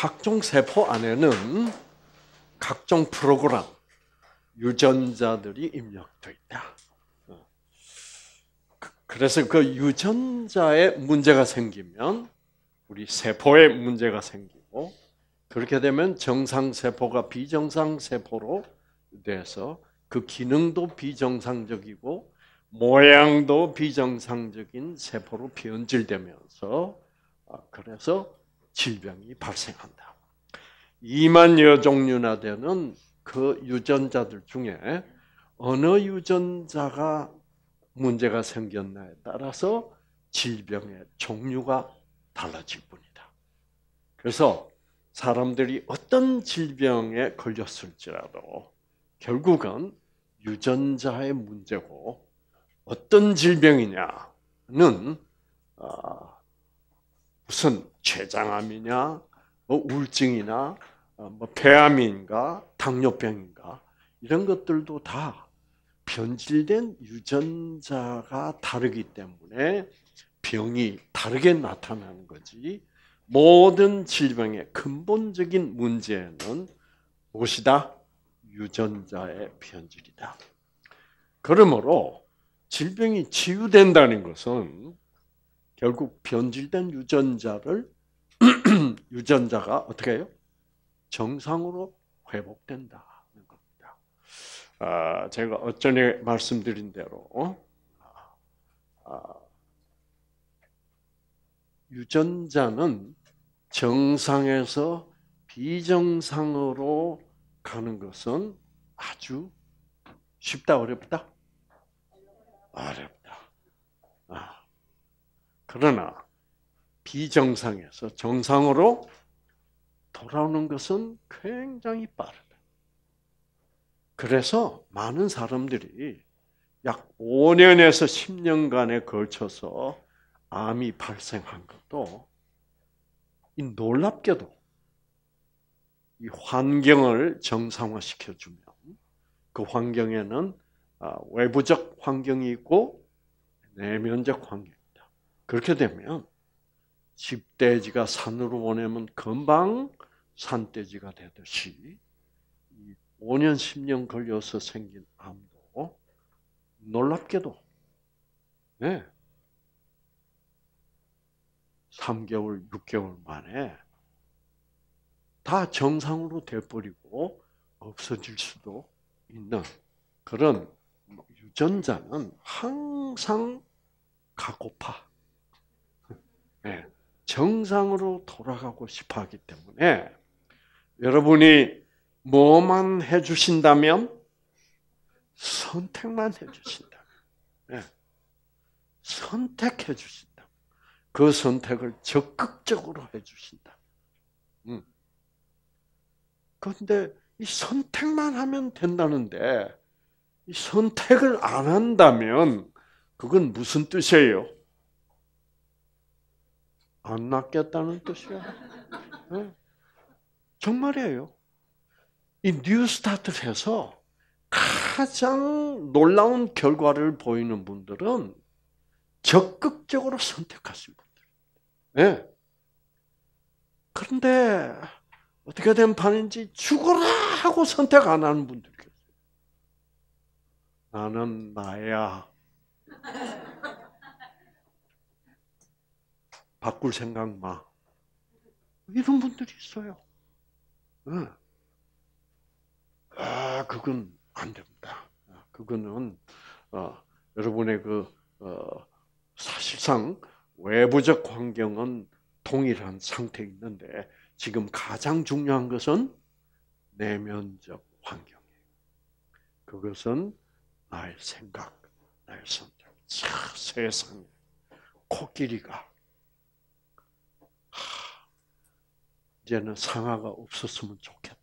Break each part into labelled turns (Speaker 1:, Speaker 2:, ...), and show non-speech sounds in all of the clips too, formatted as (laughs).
Speaker 1: 각종 세포 안에는 각종 프로그램, 유전자들이 입력되어 있다. 어. 그, 그래서 그 유전자에 문제가 생기면 우리 세포에 문제가 생기고 그렇게 되면 정상 세포가 비정상 세포로 돼서 그 기능도 비정상적이고 모양도 비정상적인 세포로 변질되면서 아, 그래서 질병이 발생한다. 2만여 종류나 되는 그 유전자들 중에 어느 유전자가 문제가 생겼나에 따라서 질병의 종류가 달라질 뿐이다. 그래서 사람들이 어떤 질병에 걸렸을지라도 결국은 유전자의 문제고 어떤 질병이냐는 어, 무슨 췌장암이냐, 뭐 우울증이나 어, 뭐 폐암인가, 당뇨병인가 이런 것들도 다 변질된 유전자가 다르기 때문에 병이 다르게 나타나는 거지. 모든 질병의 근본적인 문제는 무엇이다? 유전자의 변질이다. 그러므로 질병이 치유된다는 것은 결국 변질된 유전자를 (clears throat) 유전자가 어떻게 해요? 정상으로 회복된다는 겁니다. 아, 제가 어전에 말씀드린 대로 아, 유전자는 정상에서 비정상으로 가는 것은 아주 쉽다 어렵다? 어렵다. 아. 그러나 비정상에서 정상으로 돌아오는 것은 굉장히 빠르다. 그래서 많은 사람들이 약 5년에서 10년간에 걸쳐서 암이 발생한 것도 놀랍게도 이 환경을 정상화시켜 주면 그 환경에는 아, 외부적 환경이 있고 내면적 환경이다. 그렇게 되면 집돼지가 산으로 보내면 금방 산돼지가 되듯이 5년 10년 걸려서 생긴 암도 놀랍게도 네, 3개월, 6개월 만에 다 정상으로 돼버리고 없어질 수도 있는 그런 유전자는 항상 가고파. 네, 정상으로 돌아가고 싶어 하기 때문에 여러분이 뭐만 해주신다면 선택만 해주신다. 네. 선택해 주신다. 그 선택을 적극적으로 해 주신다. 음. 그런데 이 선택만 하면 된다는데 이 선택을 안 한다면 그건 무슨 뜻이에요? 안 낫겠다는 뜻이야. 네. 정말이에요. 이 뉴스타트에서 가장 놀라운 결과를 보이는 분들은 적극적으로 선택하신 분들. 네. 그런데 어떻게 된 판인지 죽어라 하고 선택 안 하는 분들 계세요. 나는 나야. 바꿀 생각 마. 이런 분들이 있어요. 네. 아, 그건 안 됩니다. 그거는 어, 여러분의 그 어, 사실상 외부적 환경은 동일한 상태에 있는데 지금 가장 중요한 것은 내면적 환경이에요. 그것은 나의 생각, 나의 선택. 차, 세상에 코끼리가 하, 이제는 상아가 없었으면 좋겠다.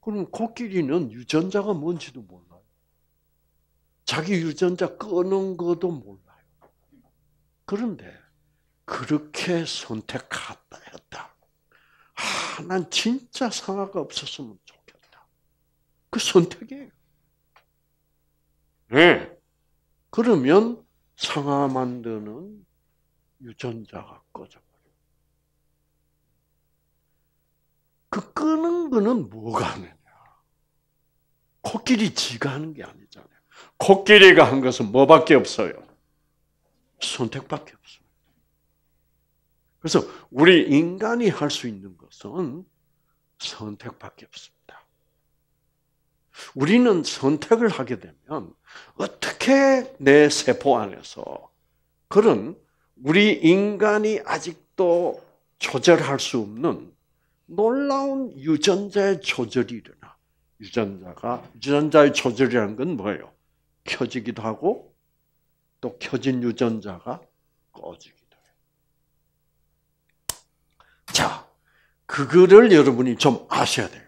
Speaker 1: 그럼 코끼리는 유전자가 뭔지도 몰라요. 자기 유전자 끄는 것도 몰라요. 그런데 그렇게 선택했다 했다. 아, 난 진짜 상아가 없었으면 좋겠다. 그 선택이에요. 네. 그러면 상아 만드는 유전자가 꺼져버려. 그 끄는 거는 뭐가 하느냐? 코끼리 지가 하는 게 아니잖아요. 코끼리가 한 것은 뭐밖에 없어요? 선택밖에 없어요. 그래서 우리 인간이 할 수 있는 것은 선택밖에 없습니다. 우리는 선택을 하게 되면 어떻게 내 세포 안에서 그런 우리 인간이 아직도 조절할 수 없는 놀라운 유전자의 조절이 일어나. 유전자가 유전자의 조절이라는 건 뭐예요? 켜지기도 하고 또 켜진 유전자가 꺼지기도 해요. 자, 그거를 여러분이 좀 아셔야 돼요.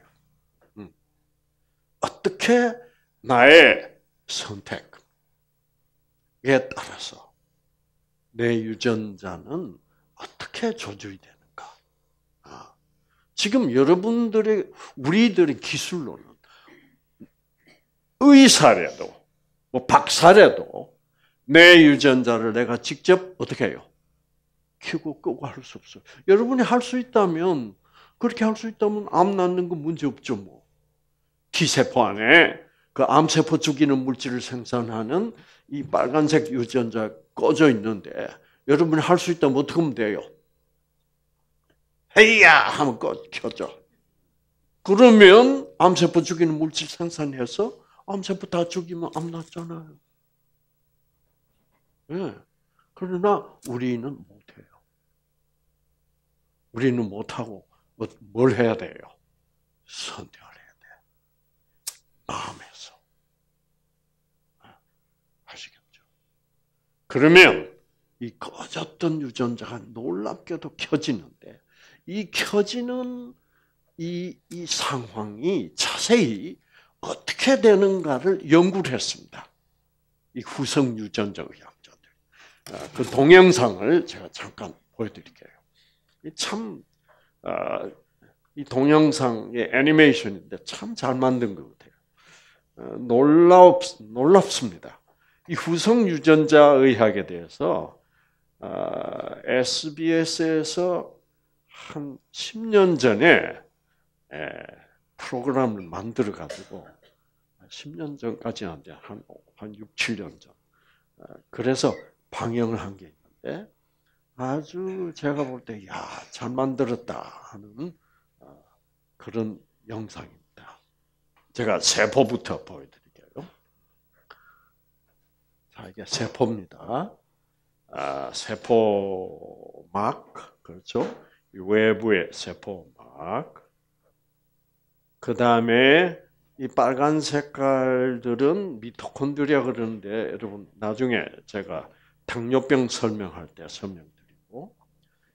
Speaker 1: 음. 어떻게 나의 선택에 따라서 내 유전자는 어떻게 조절이 되는가? 아, 지금 여러분들의 우리들의 기술로는 의사라도 뭐 박사라도 내 유전자를 내가 직접 어떻게 해요? 키고 끄고 할 수 없어요. 여러분이 할 수 있다면 그렇게 할 수 있다면 암 낫는 건 문제 없죠 뭐. T세포 안에 그 암세포 죽이는 물질을 생산하는 이 빨간색 유전자 꺼져 있는데 여러분이 할 수 있다면 어떻게 하면 돼요? 헤이야 하면 꺼 켜져. 그러면 암세포 죽이는 물질 생산해서 암세포 다 죽이면 암 났잖아요. 네. 그러나 우리는 못해요. 우리는 못하고 뭐, 뭘 해야 돼요? 선택을 해야 돼. 마음에서. 아시겠죠? 그러면 이 꺼졌던 유전자가 놀랍게도 켜지는데 이 켜지는 이, 이 상황이 자세히 어떻게 되는가를 연구를 했습니다. 이 후성 유전자 의학자들. 아, 그 동영상을 제가 잠깐 보여드릴게요. 참, 아, 이 동영상의 애니메이션인데 참 잘 만든 것 같아요. 어, 놀랍, 놀랍습니다. 이 후성 유전자 의학에 대해서 SBS에서 아, 한 10년 전에 프로그램을 만들어 가지고 10년 전까지는 안 돼. 한, 한 6, 7년 전. 어, 그래서 방영을 한 게 있는데 아주 제가 볼 때, 야, 잘 만들었다 하는 어, 그런 영상입니다. 제가 세포부터 보여드릴게요. 자, 이게 세포입니다. 아, 세포막, 그렇죠? 외부의 세포막. 그 다음에 이 빨간 색깔들은 미토콘드리아 그러는데 여러분 나중에 제가 당뇨병 설명할 때 설명드리고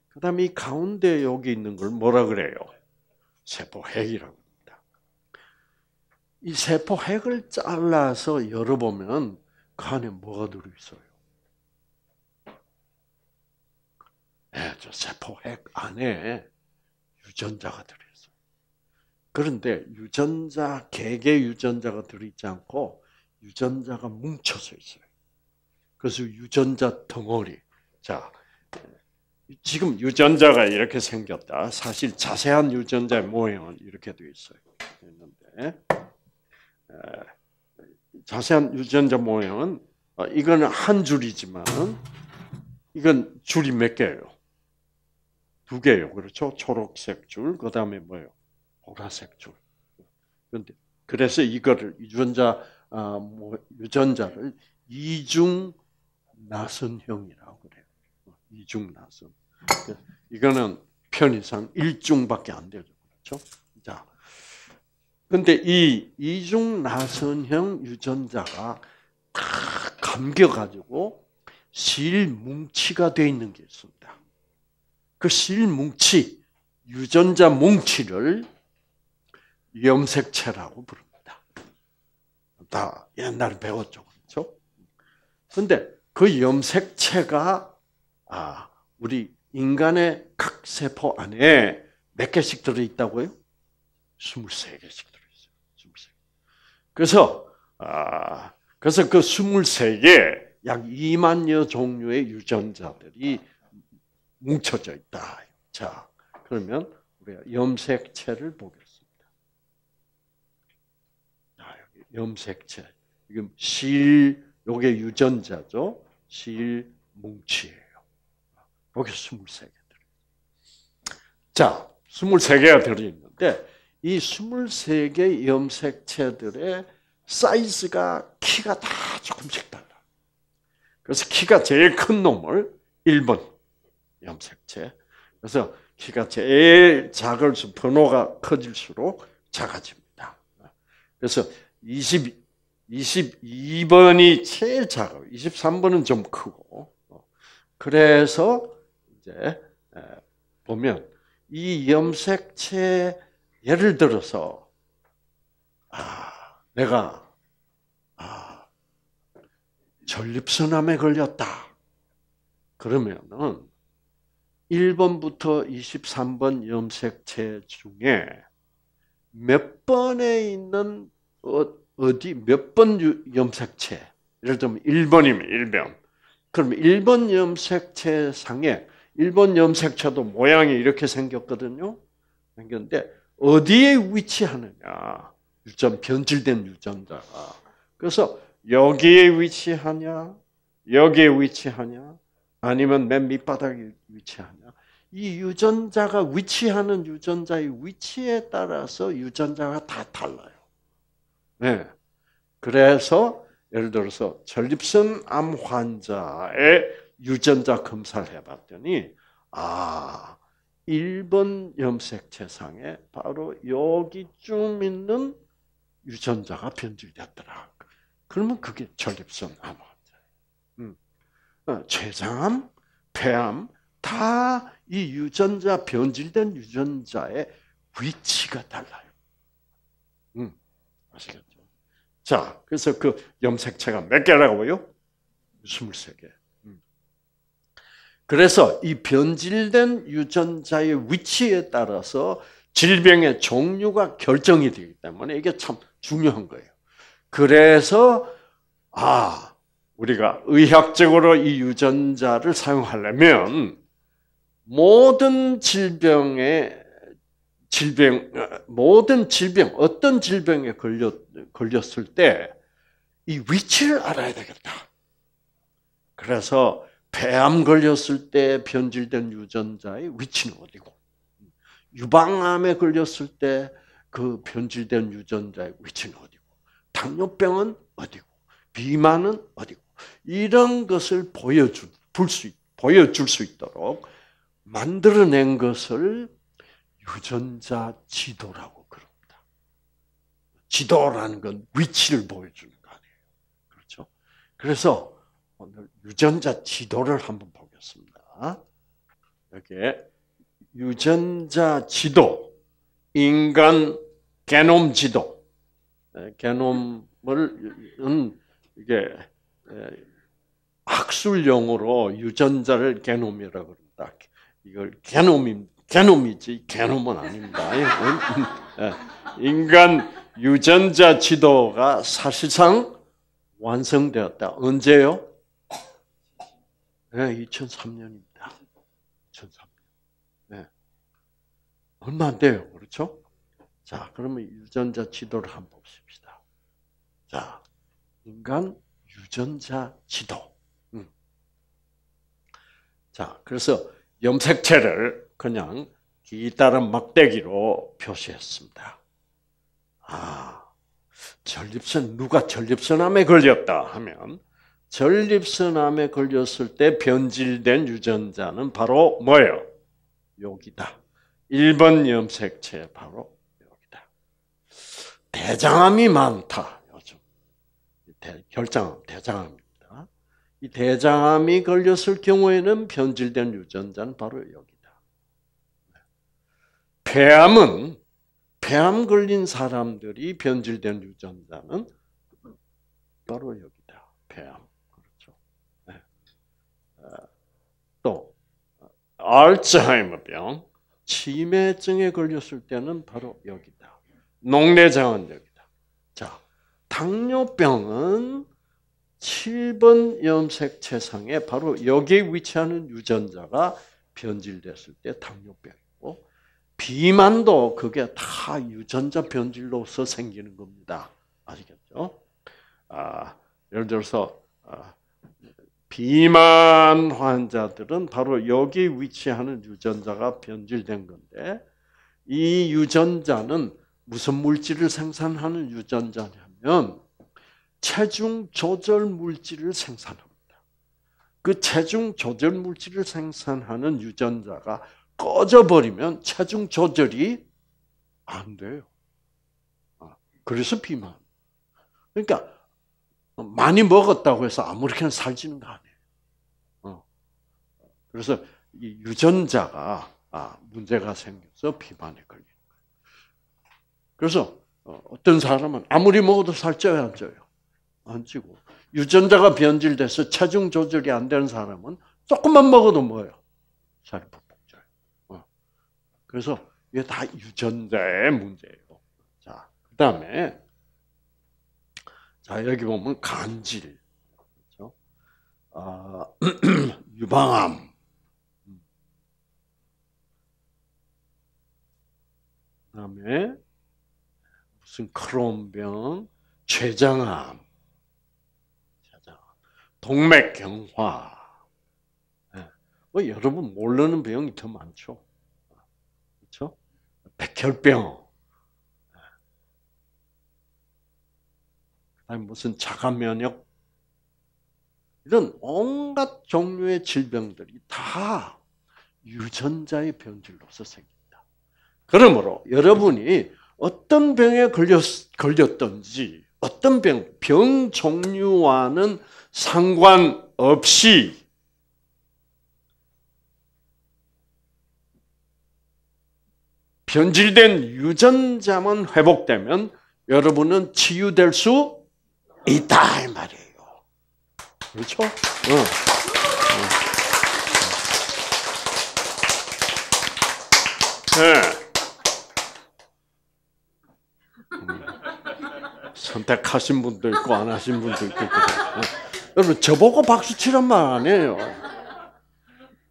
Speaker 1: 그다음에 이 가운데 여기 있는 걸 뭐라 그래요? 세포핵이라고 합니다. 이 세포핵을 잘라서 열어보면 그 안에 뭐가 들어있어요? 네, 저 세포핵 안에 유전자가 들어 그런데 유전자, 개개 유전자가 들어있지 않고 유전자가 뭉쳐져 있어요. 그래서 유전자 덩어리. 자, 지금 유전자가 이렇게 생겼다. 사실 자세한 유전자의 모양은 이렇게 되어 있어요. 있는데, 자세한 유전자 모양은 어, 이거는 한 줄이지만 이건 줄이 몇 개예요? 두 개예요. 그렇죠? 초록색 줄, 그 다음에 뭐예요? 보라색 줄. 그런데 그래서 이거를 유전자 아, 뭐, 유전자를 이중 나선형이라고 그래요. 이중 나선. 이거는 편의상 일중밖에 안 되죠. 그렇죠? 자. 근데 이 이중 나선형 유전자가 다 감겨 가지고 실뭉치가 되어 있는 게 있습니다. 그 실뭉치 유전자 뭉치를 염색체라고 부릅니다. 다 옛날에 배웠죠. 그렇죠? 근데 그 염색체가 아, 우리 인간의 각 세포 안에 몇 개씩 들어 있다고요? 23개씩 들어 있어요. 23개. 그래서 아, 그래서 그 23개 약 2만여 종류의 유전자들이 뭉쳐져 있다. 자, 그러면 우리가 염색체를 보겠습니다. 자, 여기 염색체. 이게 실, 요게 유전자죠. 실 뭉치예요. 여기 23개 들어 자, 23개가 들어있는데, 이 23개 염색체들의 사이즈가 키가 다 조금씩 달라. 그래서 키가 제일 큰 놈을 1번 염색체. 그래서 키가 제일 작을수록 번호가 커질수록 작아집니다. 그래서 20, 22번이 제일 작아요. 23번은 좀 크고. 그래서 이제 보면 이 염색체 예를 들어서 아, 내가 아, 전립선암에 걸렸다. 그러면은 1번부터 23번 염색체 중에 몇 번에 있는 어, 어디 몇 번 염색체? 예를 들면 1번이면 1번 그럼 1번 염색체 상에 1번 염색체도 모양이 이렇게 생겼거든요. 생겼는데 어디에 위치하느냐? 유전 변질된 유전자가. 그래서 여기에 위치하냐? 여기에 위치하냐? 아니면 맨 밑바닥에 위치하냐 이 유전자가 위치하는 유전자의 위치에 따라서 유전자가 다 달라요. 네. 그래서 예를 들어서 전립선 암 환자의 유전자 검사를 해봤더니 아 1번 염색체상에 바로 여기쯤 있는 유전자가 변질됐더라. 그러면 그게 전립선 암 환자예요. 음. 어, 췌장암, 폐암 다 이 유전자 변질된 유전자의 위치가 달라요. 음, 아시겠죠? 자, 그래서 그 염색체가 몇 개라고요? 23개. 음. 그래서 이 변질된 유전자의 위치에 따라서 질병의 종류가 결정이 되기 때문에 이게 참 중요한 거예요. 그래서 아 우리가 의학적으로 이 유전자를 사용하려면 모든 질병의 질병 모든 질병 어떤 질병에 걸렸 걸렸을 때 이 위치를 알아야 되겠다. 그래서 폐암 걸렸을 때 변질된 유전자의 위치는 어디고 유방암에 걸렸을 때 그 변질된 유전자의 위치는 어디고 당뇨병은 어디고 비만은 어디고 이런 것을 보여줄 수 보여줄 수 있도록 만들어낸 것을 유전자 지도라고 그럽니다. 지도라는 건 위치를 보여주는 거 아니에요. 그렇죠? 그래서 오늘 유전자 지도를 한번 보겠습니다. 여기에 유전자 지도, 인간 게놈 지도, 게놈을 이게 학술 용어로 유전자를 게놈이라고 그럽니다. 이걸 게놈임, 게놈이지, 게놈은 아닙니다. 예, 인간 유전자 지도가 사실상 완성되었다. 언제요? 네, 2003년입니다. 2003년. 네. 얼마 안 돼요. 그렇죠? 자, 그러면 유전자 지도를 한번 봅시다. 자, 인간 유전자 지도. 음. 자, 그래서 염색체를 그냥 기다란 막대기로 표시했습니다. 아, 전립선, 누가 전립선암에 걸렸다 하면, 전립선암에 걸렸을 때 변질된 유전자는 바로 뭐예요? 여기다. 1번 염색체 바로 여기다. 대장암이 많다. 요즘. 결장암, 대장암. 이 대장암이 걸렸을 경우에는 변질된 유전자는 바로 여기다. 폐암은 폐암 걸린 사람들이 변질된 유전자는 바로 여기다. 폐암. 그렇죠. 네. 어, 또 알츠하이머병, 치매증에 걸렸을 때는 바로 여기다. 녹내장은 여기다. 자, 당뇨병은 7번 염색 체상에 바로 여기에 위치하는 유전자가 변질됐을 때 당뇨병이고 비만도 그게 다 유전자 변질로서 생기는 겁니다. 아시겠죠? 아, 예를 들어서 아, 비만 환자들은 바로 여기 위치하는 유전자가 변질된 건데 이 유전자는 무슨 물질을 생산하는 유전자냐면 체중 조절 물질을 생산합니다. 그 체중 조절 물질을 생산하는 유전자가 꺼져버리면 체중 조절이 안 돼요. 아, 그래서 비만. 그러니까 많이 먹었다고 해서 아무렇게나 살지는 거 아니에요. 어. 그래서 이 유전자가 아, 문제가 생겨서 비만에 걸리는 거예요. 그래서 어, 어떤 사람은 아무리 먹어도 살쪄요, 안 쪄요? 안 찌고 유전자가 변질돼서 체중 조절이 안 되는 사람은 조금만 먹어도 뭐예요? 살이 푹푹 쪄요. 어. 그래서 이게 다 유전자의 문제예요. 자, 그 다음에 자 여기 보면 간질, 그렇죠? 아, (clears throat) 유방암, 그다음에 무슨 크론병, 췌장암, 동맥경화. 네. 뭐 여러분 모르는 병이 더 많죠. 그렇죠? 백혈병. 그다음 무슨 자가 면역 이런 온갖 종류의 질병들이 다 유전자의 변질로서 생깁니다. 그러므로 여러분이 어떤 병에 걸렸, 걸렸든지 어떤 병, 병 종류와는 상관없이 변질된 유전자만 회복되면 여러분은 치유될 수 있다 이 말이에요. 그렇죠? 어. 네. 선택하신 분도 있고 안 하신 분도 있고. 여러분 저보고 박수 치란 말 아니에요.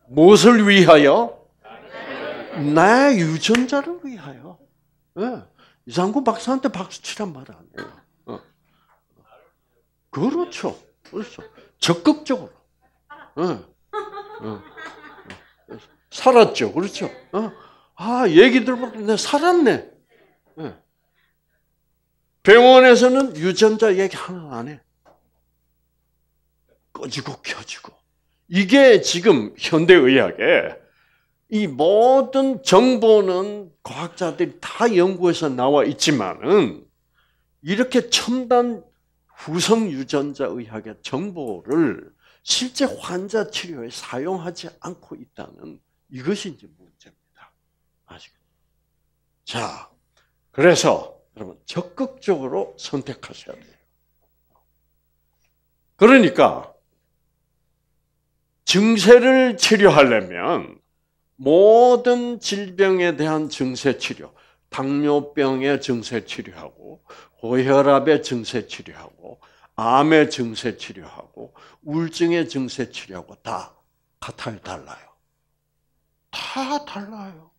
Speaker 1: 무엇을 위하여? 나 유전자를 위하여. 네. 이상구 박사한테 박수 치란 말 아니에요. 어. 그렇죠. 그렇죠. 적극적으로. 어. 어. 살았죠. 그렇죠. 아, 얘기 들어보니까 내 살았네. 병원에서는 유전자 얘기 하나 안 해. 꺼지고 켜지고. 이게 지금 현대의학에 이 모든 정보는 과학자들이 다 연구해서 나와 있지만은 이렇게 첨단 후성 유전자 의학의 정보를 실제 환자 치료에 사용하지 않고 있다는 이것이 이제 문제입니다. 아시겠죠? 자, 그래서 여러분 적극적으로 선택하셔야 돼요. 그러니까 증세를 치료하려면 모든 질병에 대한 증세 치료, 당뇨병의 증세 치료하고 고혈압의 증세 치료하고 암의 증세 치료하고 우울증의 증세 치료하고 다 같아요, 달라요. 다 달라요.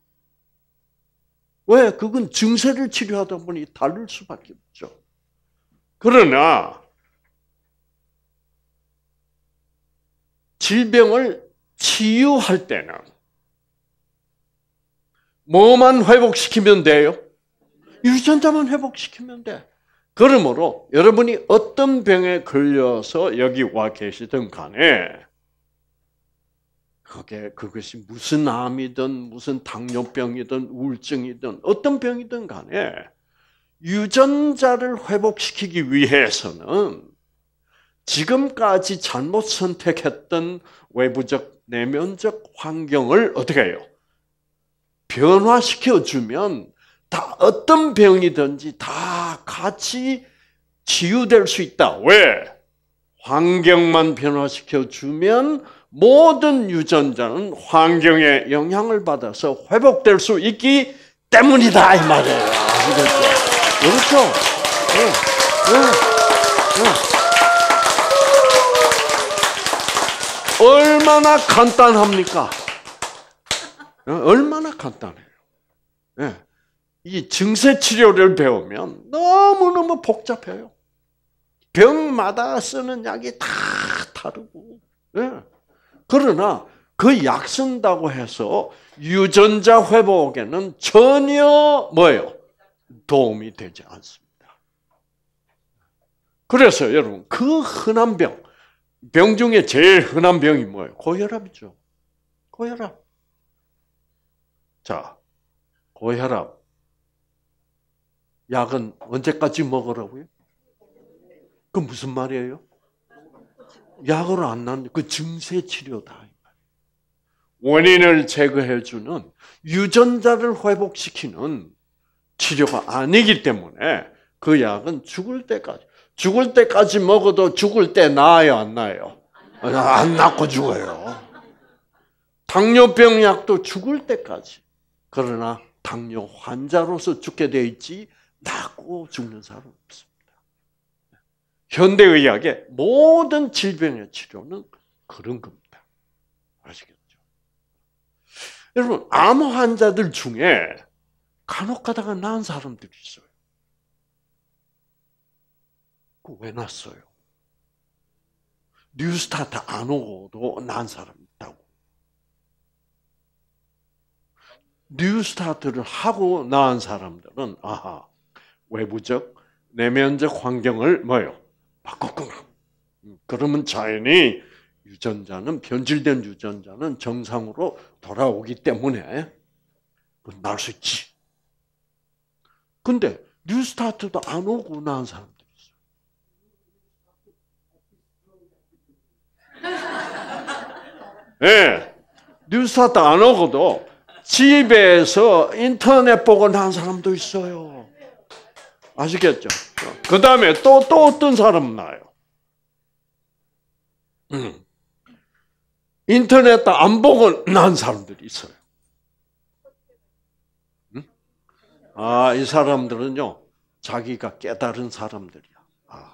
Speaker 1: 왜? 그건 증세를 치료하다 보니 다를 수밖에 없죠. 그러나 질병을 치유할 때는 뭐만 회복시키면 돼요? 유전자만 회복시키면 돼. 그러므로 여러분이 어떤 병에 걸려서 여기 와 계시든 간에 그게 그것이 무슨 암이든 무슨 당뇨병이든 우울증이든 어떤 병이든 간에 유전자를 회복시키기 위해서는 지금까지 잘못 선택했던 외부적, 내면적 환경을 어떻게 해요? 변화시켜 주면 다 어떤 병이든지 다 같이 치유될 수 있다. 왜? 환경만 변화시켜 주면 모든 유전자는 환경의 영향을 받아서 회복될 수 있기 때문이다 이 말이에요. 그렇죠? 네. 네. 네. 얼마나 간단합니까? 얼마나 간단해요. 네. 이 증세 치료를 배우면 너무너무 복잡해요. 병마다 쓰는 약이 다 다르고. 네. 그러나 그 약 쓴다고 해서 유전자 회복에는 전혀 뭐예요? 도움이 되지 않습니다. 그래서 여러분 그 흔한 병, 병 중에 제일 흔한 병이 뭐예요? 고혈압이죠. 고혈압. 자, 고혈압. 약은 언제까지 먹으라고요? 그 무슨 말이에요? 약으로 안 난, 그 증세 치료다. 원인을 제거해주는 유전자를 회복시키는 치료가 아니기 때문에 그 약은 죽을 때까지, 죽을 때까지 먹어도 죽을 때 나아요, 안 나아요? 안 낫고 죽어요. 당뇨병 약도 죽을 때까지. 그러나 당뇨 환자로서 죽게 돼 있지, 낫고 죽는 사람 없습니다. 현대의학의 모든 질병의 치료는 그런 겁니다. 아시겠죠? 여러분, 암 환자들 중에 간혹 가다가 나은 사람들이 있어요. 그 왜 났어요? 뉴스타트 안 오고도 난 사람 있다고. 뉴스타트를 하고 나은 사람들은 아하 외부적 내면적 환경을 뭐요 바꿨구나. 음, 그러면 자연히 유전자는 변질된 유전자는 정상으로 돌아오기 때문에 날 수 있지. 근데 뉴스타트도 안 오고 나온 사람들이 있어요. 예. 네. 뉴스타트 안 오고도 집에서 인터넷 보고 난 사람도 있어요. 아시겠죠? 그 다음에 또, 또 어떤 사람 나요? 음. 인터넷 안 보고 난 사람들이 있어요. 음? 아, 이 사람들은요, 자기가 깨달은 사람들이야. 아,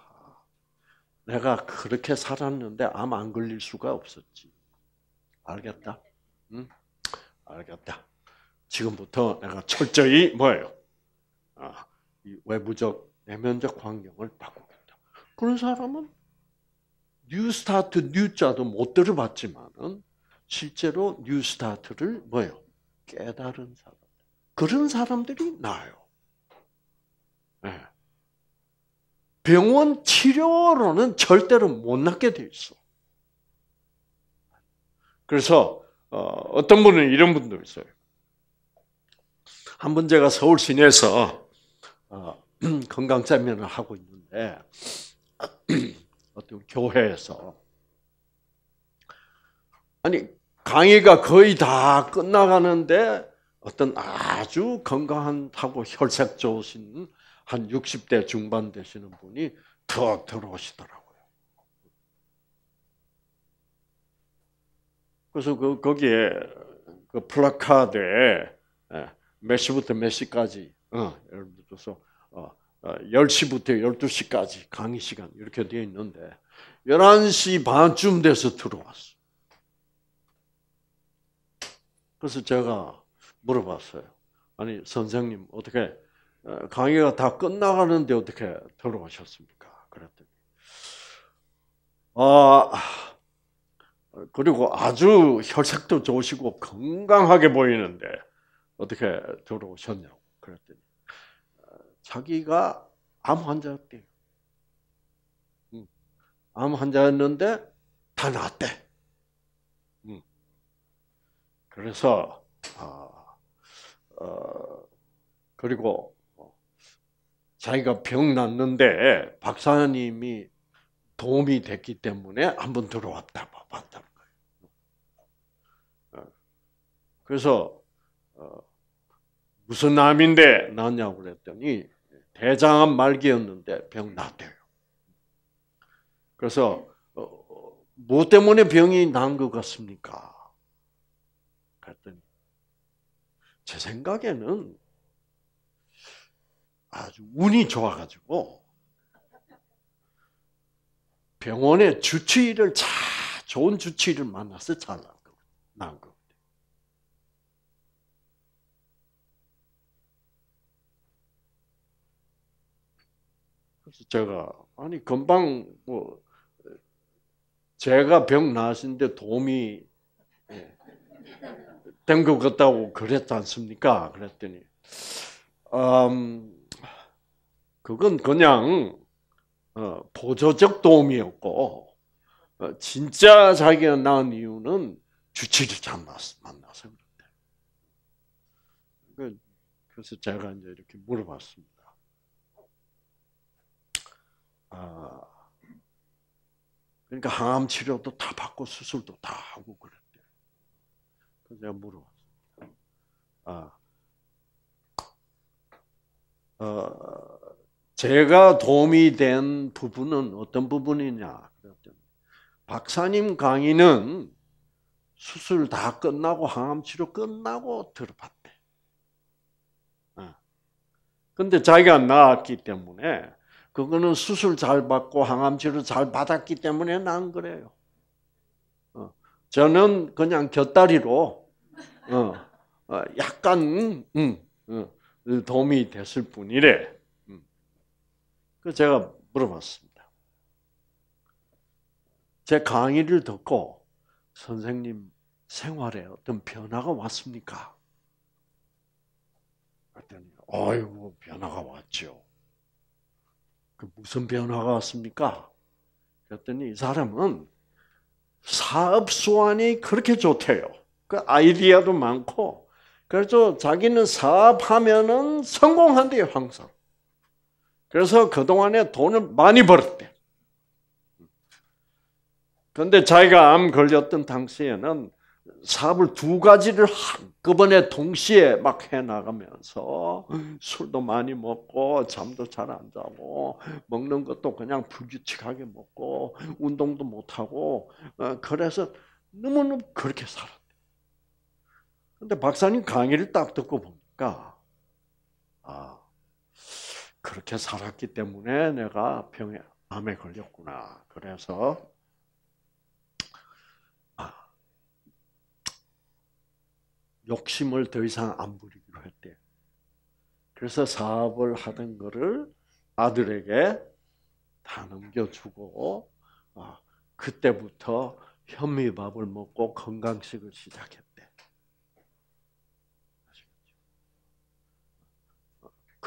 Speaker 1: 내가 그렇게 살았는데 암 안 걸릴 수가 없었지. 알겠다? 응? 알겠다. 지금부터 내가 철저히 뭐예요? 아, 외부적 내면적 환경을 바꾸겠다. 그런 사람은 뉴스타트 뉴자도 못 들어봤지만은 실제로 뉴스타트를 뭐요? 깨달은 사람. 그런 사람들이 나요. 네. 병원 치료로는 절대로 못 낫게 돼 있어. 그래서 어, 떤 분은 이런 분도 있어요. 한 번 제가 서울 시내에서 어, (clears throat) 건강 세미나를 하고 있는데 (clears throat) 어떤 교회에서 아니 강의가 거의 다 끝나가는데 어떤 아주 건강하고 혈색 좋으신 한 60대 중반 되시는 분이 턱 들어오시더라고요. 그래서 그 거기에 그 플라카드에 예, 몇 시부터 몇 시까지 어, 예를 들어서 어, 10시부터 어, 12시까지 강의 시간 이렇게 되어 있는데 11시 반쯤 돼서 들어왔어. 그래서 제가 물어봤어요. 아니 선생님 어떻게 어, 강의가 다 끝나가는데 어떻게 들어오셨습니까? 그랬더니 아 그리고 아주 혈색도 좋으시고 건강하게 보이는데 어떻게 들어오셨냐고 그랬더니 자기가 암 환자였대요. 암 환자였는데 다 낫대. 그래서 아, 어, 그리고 자기가 병 났는데 박사님이 도움이 됐기 때문에 한번 들어왔다 봤다는 거예요. 어, 그래서 어, 무슨 암인데 났냐고 그랬더니 대장암 말기였는데 병 났대요. 그래서 어, 뭐 때문에 병이 난 것 같습니까? 그랬더니 제 생각에는 아주 운이 좋아가지고 병원의 주치의를 참 좋은 주치의를 만나서 잘 난 거. 그래서 제가 아니 금방 뭐 제가 병 나으신데 도움이 예, 된것 같다고 그랬지 않습니까? 그랬더니 음, 그건 그냥 보조적 도움이었고 어, 진짜 자기가 낳은 이유는 주치를 잘 만나서 그런데. 그래서 제가 이제 이렇게 물어봤습니다. 아, 그러니까 항암 치료도 다 받고 수술도 다 하고 그랬대. 그래서 제가 물어봤습니다. 아, 어, 제가 도움이 된 부분은 어떤 부분이냐? 박사님 강의는 수술 다 끝나고 항암 치료 끝나고 들어봤대. 어. 근데 자기가 나았기 때문에 그거는 수술 잘 받고 항암 치료 잘 받았기 때문에 난 거래요. 어. 저는 그냥 곁다리로 어, 약간 음, 도움이 됐을 뿐이래. 음. 그 제가 물어봤습니다. 제 강의를 듣고 선생님 생활에 어떤 변화가 왔습니까? 그랬더니, 아이고, 변화가 왔죠. 그 무슨 변화가 왔습니까? 그랬더니 이 사람은 사업 수완이 그렇게 좋대요. 그 아이디어도 많고, 그래서 자기는 사업하면은 성공한대요, 항상. 그래서 그동안에 돈을 많이 벌었대. 그런데 자기가 암 걸렸던 당시에는 사업을 두 가지를 한꺼번에 동시에 막 해나가면서 술도 많이 먹고 잠도 잘 안 자고 먹는 것도 그냥 불규칙하게 먹고 운동도 못하고 어, 그래서 너무너무 그렇게 살았대. 근데 박사님 강의를 딱 듣고 보니까 아 그렇게 살았기 때문에 내가 병에 암에 걸렸구나. 그래서 아, 욕심을 더 이상 안 부리기로 했대. 그래서 사업을 하던 거를 아들에게 다 넘겨주고 아, 그때부터 현미밥을 먹고 건강식을 시작했대.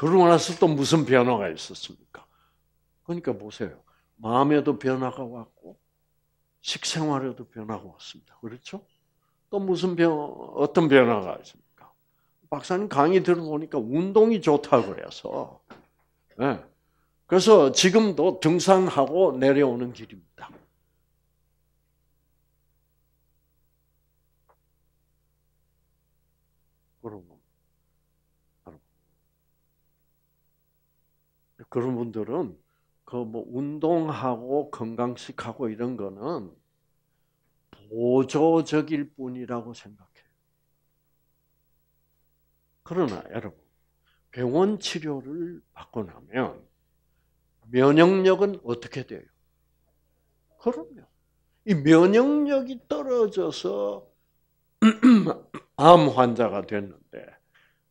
Speaker 1: 그러고 나서 또 무슨 변화가 있었습니까? 그러니까 보세요. 마음에도 변화가 왔고, 식생활에도 변화가 왔습니다. 그렇죠? 또 무슨 변, 어떤 변화가 있습니까? 박사님 강의 들어보니까 운동이 좋다고 그래서, 네. 그래서 지금도 등산하고 내려오는 길입니다. 그런 분들은 그 뭐 운동하고 건강식하고 이런 거는 보조적일 뿐이라고 생각해요. 그러나 여러분 병원 치료를 받고 나면 면역력은 어떻게 돼요? 그럼요. 이 면역력이 떨어져서 (clears throat) 암 환자가 됐는데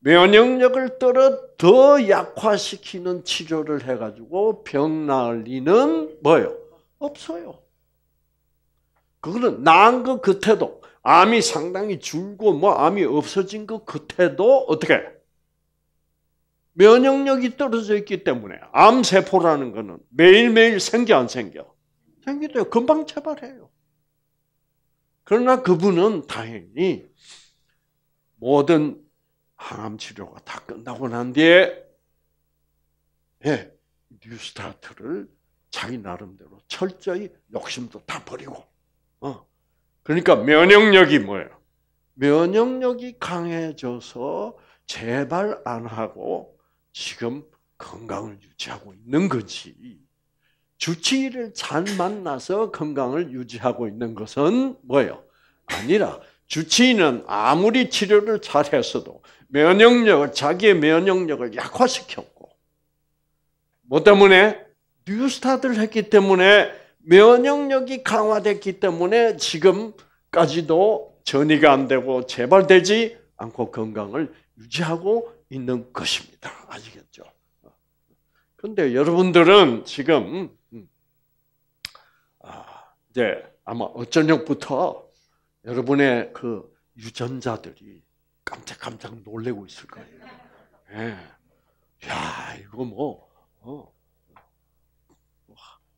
Speaker 1: 면역력을 떨어 더 약화시키는 치료를 해가지고 병 나을 리는 뭐요? 없어요. 그거는 나은 것 끝에도 암이 상당히 줄고 뭐 암이 없어진 것 끝에도 어떻게 면역력이 떨어져 있기 때문에 암 세포라는 것은 매일매일 생겨 안 생겨? 생기대요. 금방 재발해요. 그러나 그분은 다행히 모든 항암 치료가 다 끝나고 난 뒤에 예, 뉴스타트를 자기 나름대로 철저히 욕심도 다 버리고 어. 그러니까 면역력이 뭐예요? 면역력이 강해져서 재발 안 하고 지금 건강을 유지하고 있는 거지. 주치의를 잘 만나서 건강을 유지하고 있는 것은 뭐예요? 아니라 주치의는 아무리 치료를 잘 했어도 면역력을, 자기의 면역력을 약화시켰고, 뭐 때문에? 뉴스타트를 했기 때문에 면역력이 강화됐기 때문에 지금까지도 전이가 안 되고 재발되지 않고 건강을 유지하고 있는 것입니다. 아시겠죠? 근데 여러분들은 지금 음, 아, 이제 아마 어쩌녁부터 여러분의 그 유전자들이 깜짝깜짝 놀래고 있을 거예요. 예. 야, 이거 뭐, 어.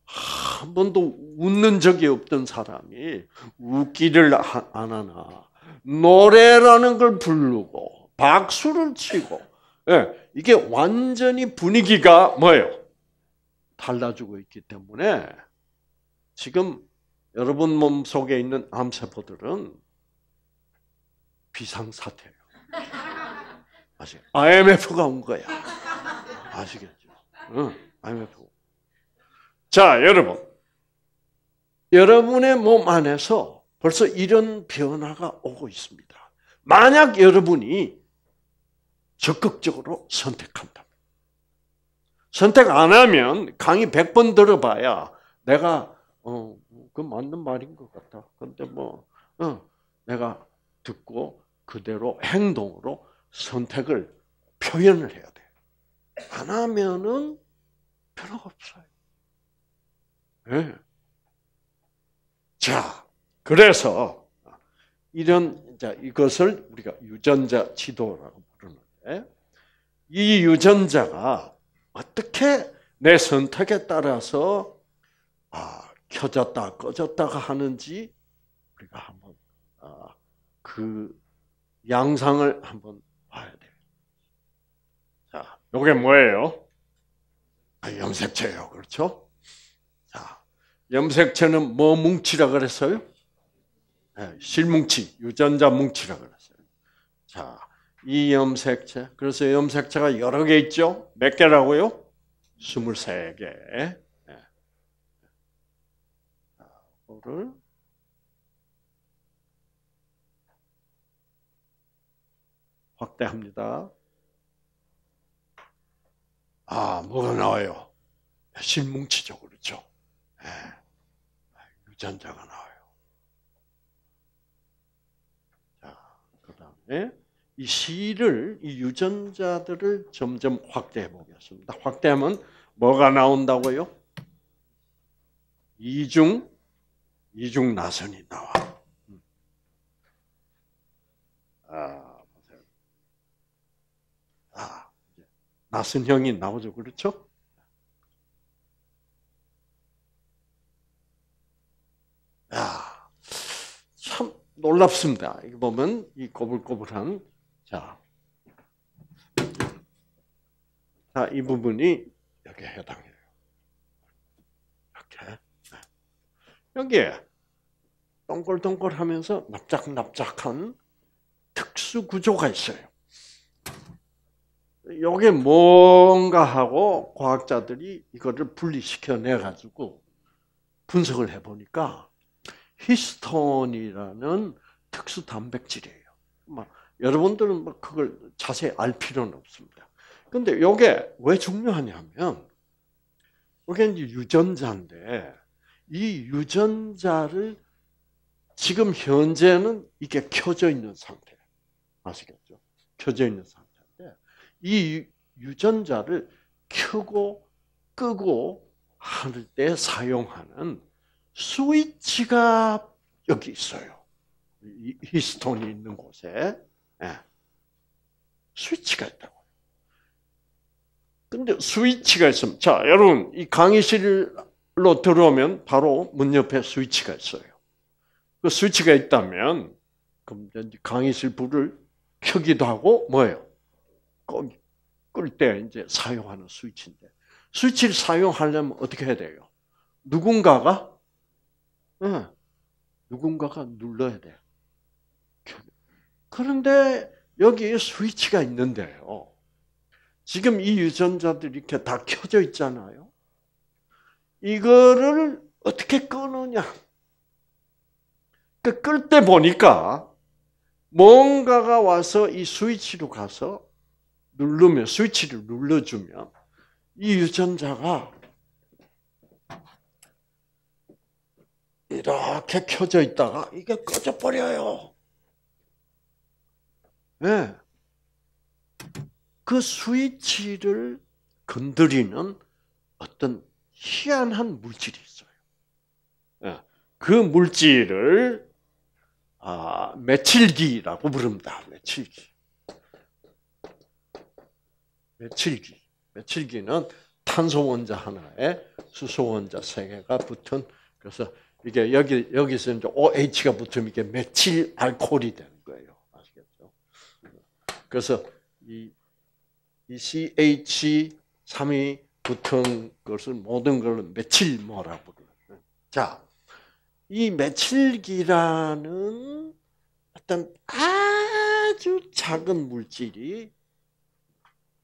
Speaker 1: 한 번도 웃는 적이 없던 사람이 웃기를 안 하나. 노래라는 걸 부르고, 박수를 치고, 예, 이게 완전히 분위기가 뭐예요? 달라지고 있기 때문에 지금 여러분 몸 속에 있는 암세포들은 비상사태예요. (laughs) 아시 IMF가 온 거야. 아시겠죠? 응, IMF. 자, 여러분. 여러분의 몸 안에서 벌써 이런 변화가 오고 있습니다. 만약 여러분이 적극적으로 선택한다. 선택 안 하면 강의 100번 들어봐야 내가 어, 그 맞는 말인 것 같아. 근데 뭐 어, 내가 듣고 그대로 행동으로 선택을 표현을 해야 돼. 안 하면은 별로가 없어요. 네. 자, 그래서 이런 자 이것을 우리가 유전자 지도라고 부르는데 이 유전자가 어떻게 내 선택에 따라서 아, 켜졌다 꺼졌다가 하는지 우리가 한번 아, 그 양상을 한번 봐야 돼요. 자, 요게 뭐예요? 아, 염색체예요. 그렇죠? 자, 염색체는 뭐 뭉치라 그랬어요? 네, 실뭉치, 유전자 뭉치라 그랬어요. 자, 이 염색체. 그래서 염색체가 여러 개 있죠? 몇 개라고요? 23개. 네. 확대합니다. 아, 뭐가 나와요? 실뭉치죠, 그렇죠? 네. 유전자가 나와요. 자, 그 다음에 이 실을, 이 유전자들을 점점 확대해 보겠습니다. 확대하면 뭐가 나온다고요? 이중, 이중 나선이 나와. 아. 나선형이 나오죠. 그렇죠? 야, 참 놀랍습니다. 이거 보면 이 꼬불꼬불한 자, 자, 이 부분이 여기에 해당해요. 이렇게 네. 여기에 동글동글하면서 납작납작한 특수 구조가 있어요. 이게 뭔가 하고 과학자들이 이거를 분리시켜 내 가지고 분석을 해 보니까 히스톤이라는 특수 단백질이에요. 막 여러분들은 뭐 그걸 자세히 알 필요는 없습니다. 근데 이게 왜 중요하냐면 이게 이제 유전자인데 이 유전자를 지금 현재는 이게 켜져 있는 상태. 아시겠죠? 켜져 있는 상태. 이 유전자를 켜고 끄고 할 때 사용하는 스위치가 여기 있어요. 히스톤이 있는 곳에 네. 스위치가 있다고. 근데 스위치가 있으면 자 여러분 이 강의실로 들어오면 바로 문 옆에 스위치가 있어요. 그 스위치가 있다면 그럼 강의실 불을 켜기도 하고 뭐예요? 끌때 이제 사용하는 스위치인데 스위치를 사용하려면 어떻게 해야 돼요? 누군가가 네, 누군가가 눌러야 돼요. 그런데 여기에 스위치가 있는데요. 지금 이 유전자들이 이렇게 다 켜져 있잖아요. 이거를 어떻게 끄느냐? 그 끌 때 보니까 뭔가가 와서 이 스위치로 가서 누르면 스위치를 눌러주면 이 유전자가 이렇게 켜져 있다가 이게 꺼져 버려요. 네. 그 스위치를 건드리는 어떤 희한한 물질이 있어요. 예, 그 물질을 아, 메칠기라고 부릅니다. 메칠기. 메칠기. 메칠기는 탄소 원자 하나에 수소 원자 세 개가 붙은 그래서 이게 여기 여기서 이제 OH가 붙으면 이게 메칠 알코올이 되는 거예요. 아시겠죠? 그래서 이, 이 CH3이 붙은 것을 모든 걸 메칠모라고 부르는. 자, 이 메칠기라는 어떤 아주 작은 물질이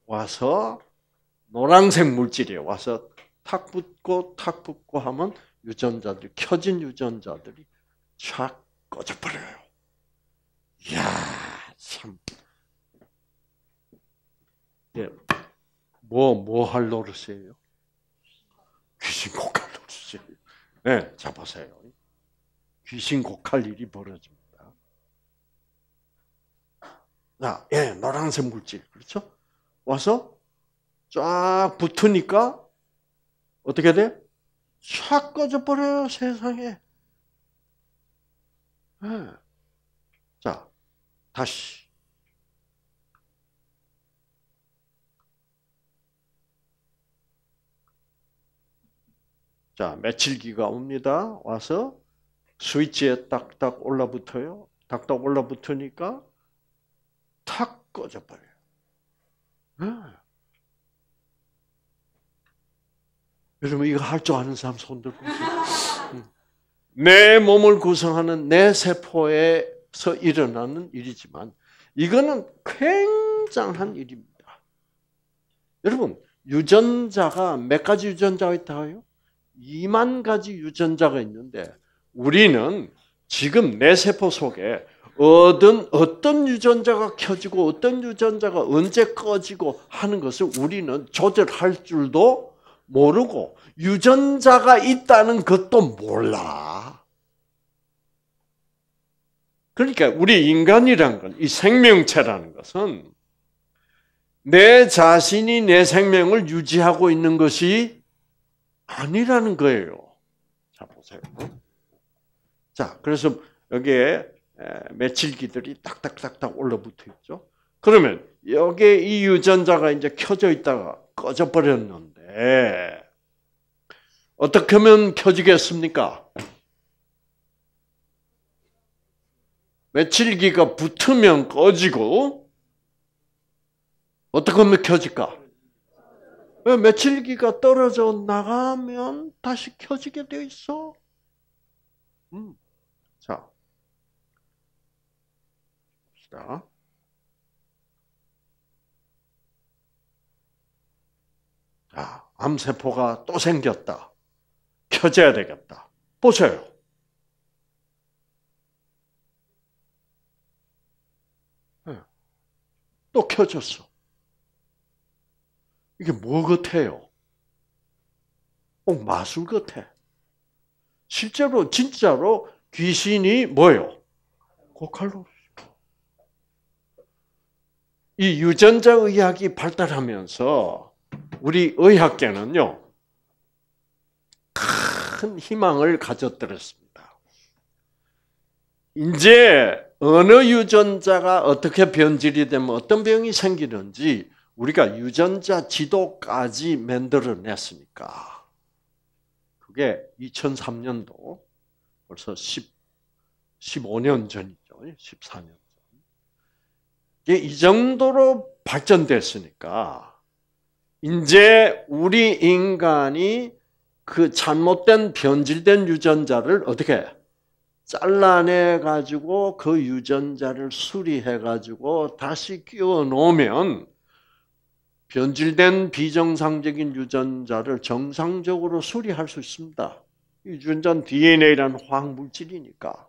Speaker 1: 와서 노란색 물질이 와서 탁 붙고 탁 붙고 하면 유전자들 켜진 유전자들이 촥 꺼져버려요. 이야 참. 예. 뭐, 뭐 할 노릇이에요? 귀신 곡할 노릇이에요. 네, 자, 보세요. 귀신 곡할 일이 벌어집니다. 자, 예, 노란색 물질. 그렇죠? 와서 쫙 붙으니까 어떻게 돼? 촥 꺼져버려요, 세상에. 네. 자, 다시. 자, 며칠기가 옵니다. 와서 스위치에 딱딱 올라붙어요. 딱딱 올라붙으니까 탁 꺼져버려요. 네. 여러분 이거 할 줄 아는 사람 손 들고 내 몸을 구성하는 내 세포에서 일어나는 일이지만 이거는 굉장한 일입니다. 여러분 유전자가 몇 가지 유전자가 있다고요? 2만 가지 유전자가 있는데 우리는 지금 내 세포 속에 어떤 어떤 유전자가 켜지고 어떤 유전자가 언제 꺼지고 하는 것을 우리는 조절할 줄도 모르고 유전자가 있다는 것도 몰라. 그러니까 우리 인간이란 건, 이 생명체라는 것은 내 자신이 내 생명을 유지하고 있는 것이 아니라는 거예요. 자, 보세요. 자, 그래서 여기에 며칠기들이 딱딱딱딱 올라붙어 있죠. 그러면 여기에 이 유전자가 이제 켜져 있다가 꺼져 버렸는데, 예. 어떻게 하면 켜지겠습니까? 며칠기가 붙으면 꺼지고 어떻게 하면 켜질까? 며칠기가 떨어져 나가면 다시 켜지게 돼 있어. 음. 자, 봅시다. 자, 암세포가 또 생겼다. 켜져야 되겠다. 보세요. 네. 또 켜졌어. 이게 뭐 같아요? 꼭 마술 같아. 실제로 진짜로 귀신이 뭐요? 고칼로. 이 유전자 의학이 발달하면서 우리 의학계는요, 큰 희망을 가졌더랬습니다. 이제 어느 유전자가 어떻게 변질이 되면 어떤 병이 생기는지 우리가 유전자 지도까지 만들어냈으니까 그게 2003년도 벌써 10, 15년 전이죠. 14년 전. 이 정도로 발전됐으니까 이제 우리 인간이 그 잘못된 변질된 유전자를 어떻게 잘라내 가지고 그 유전자를 수리해 가지고 다시 끼워 놓으면 변질된 비정상적인 유전자를 정상적으로 수리할 수 있습니다. 유전자는 DNA라는 화학 물질이니까.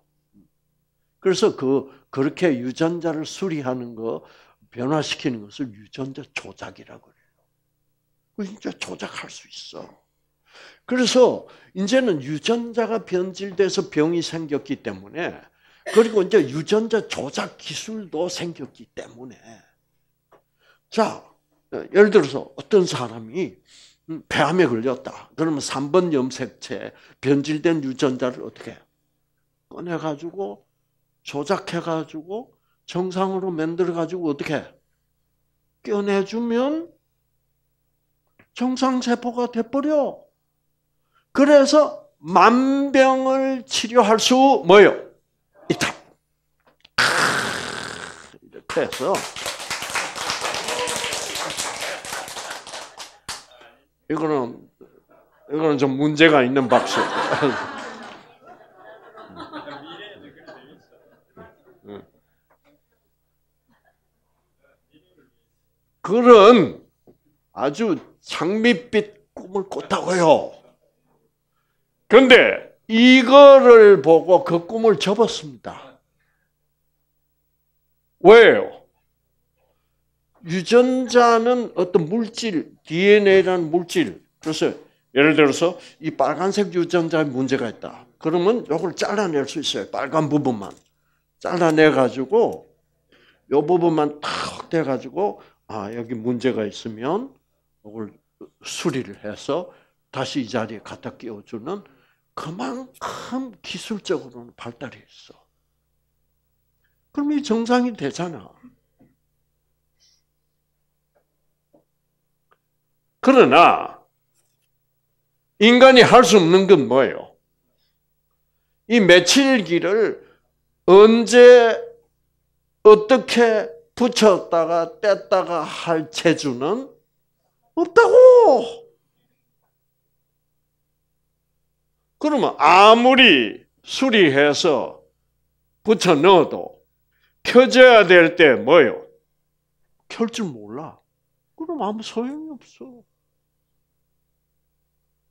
Speaker 1: 그래서 그 그렇게 유전자를 수리하는 거 변화시키는 것을 유전자 조작이라고 그래요. 진짜 조작할 수 있어. 그래서 이제는 유전자가 변질돼서 병이 생겼기 때문에 그리고 이제 유전자 조작 기술도 생겼기 때문에 자 예를 들어서 어떤 사람이 음, 폐암에 걸렸다. 그러면 3번 염색체 변질된 유전자를 어떻게 꺼내 가지고 조작해 가지고 정상으로 만들어 가지고 어떻게 껴내주면 정상세포가 돼버려. 그래서 만병을 치료할 수 뭐요? 있다. 이렇게 해서 이거는 이거는 좀 문제가 있는 박수. (laughs) 그런 아주 장밋빛 꿈을 꿨다고요. 그런데 이거를 보고 그 꿈을 접었습니다. 왜요? 유전자는 어떤 물질, DNA라는 물질. 그래서 예를 들어서 이 빨간색 유전자에 문제가 있다. 그러면 이걸 잘라낼 수 있어요. 빨간 부분만. 잘라내 가지고 이 부분만 탁 돼 가지고 아, 여기 문제가 있으면 이걸 수리를 해서 다시 이 자리에 갖다 끼워주는 그만큼 기술적으로는 발달이 있어. 그럼 이 정상이 되잖아. 그러나 인간이 할 수 없는 건 뭐예요? 이 며칠기를 언제 어떻게 붙였다가 뗐다가 할 재주는 없다고. 그러면 아무리 수리해서 붙여 넣어도 켜져야 될 때 뭐요? 켤 줄 몰라. 그럼 아무 소용이 없어.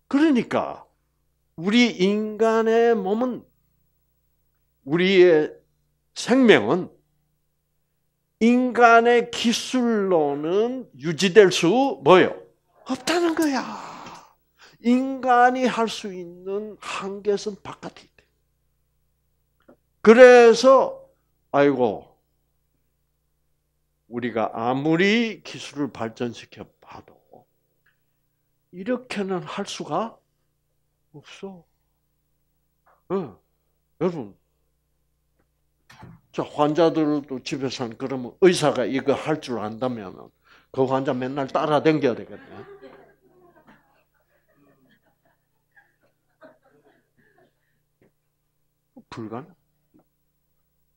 Speaker 1: 그러니까 우리 인간의 몸은 우리의 생명은 인간의 기술로는 유지될 수 뭐요? 없다는 거야. 인간이 할 수 있는 한계선 바깥이 돼. 그래서 아이고 우리가 아무리 기술을 발전시켜 봐도 이렇게는 할 수가 없어. 어. 여러분 자, 환자들도 집에서 는 그러면 의사가 이거 할 줄 안다면 그 환자 맨날 따라댕겨야 되겠네. 불가능.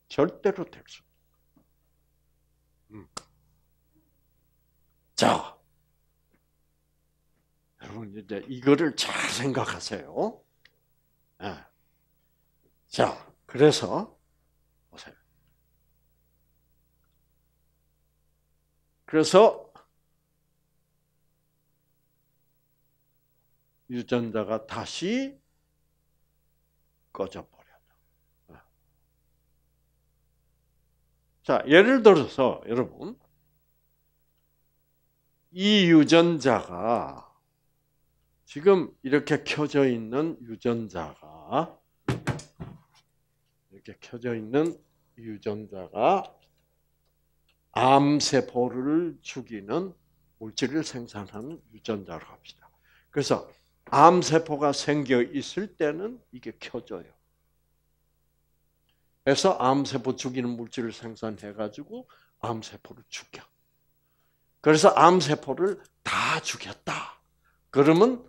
Speaker 1: 절대로 될 수. 음. 자, 여러분 이제 이거를 잘 생각하세요. 네. 자, 그래서 보세요. 그래서 유전자가 다시 꺼져 버렸다. 자, 예를 들어서 여러분 이 유전자가 지금 이렇게 켜져 있는 유전자가 이렇게 켜져 있는 유전자가 암세포를 죽이는 물질을 생산하는 유전자로 합시다. 그래서 암세포가 생겨 있을 때는 이게 켜져요. 그래서 암세포 죽이는 물질을 생산해가지고 암세포를 죽여. 그래서 암세포를 다 죽였다. 그러면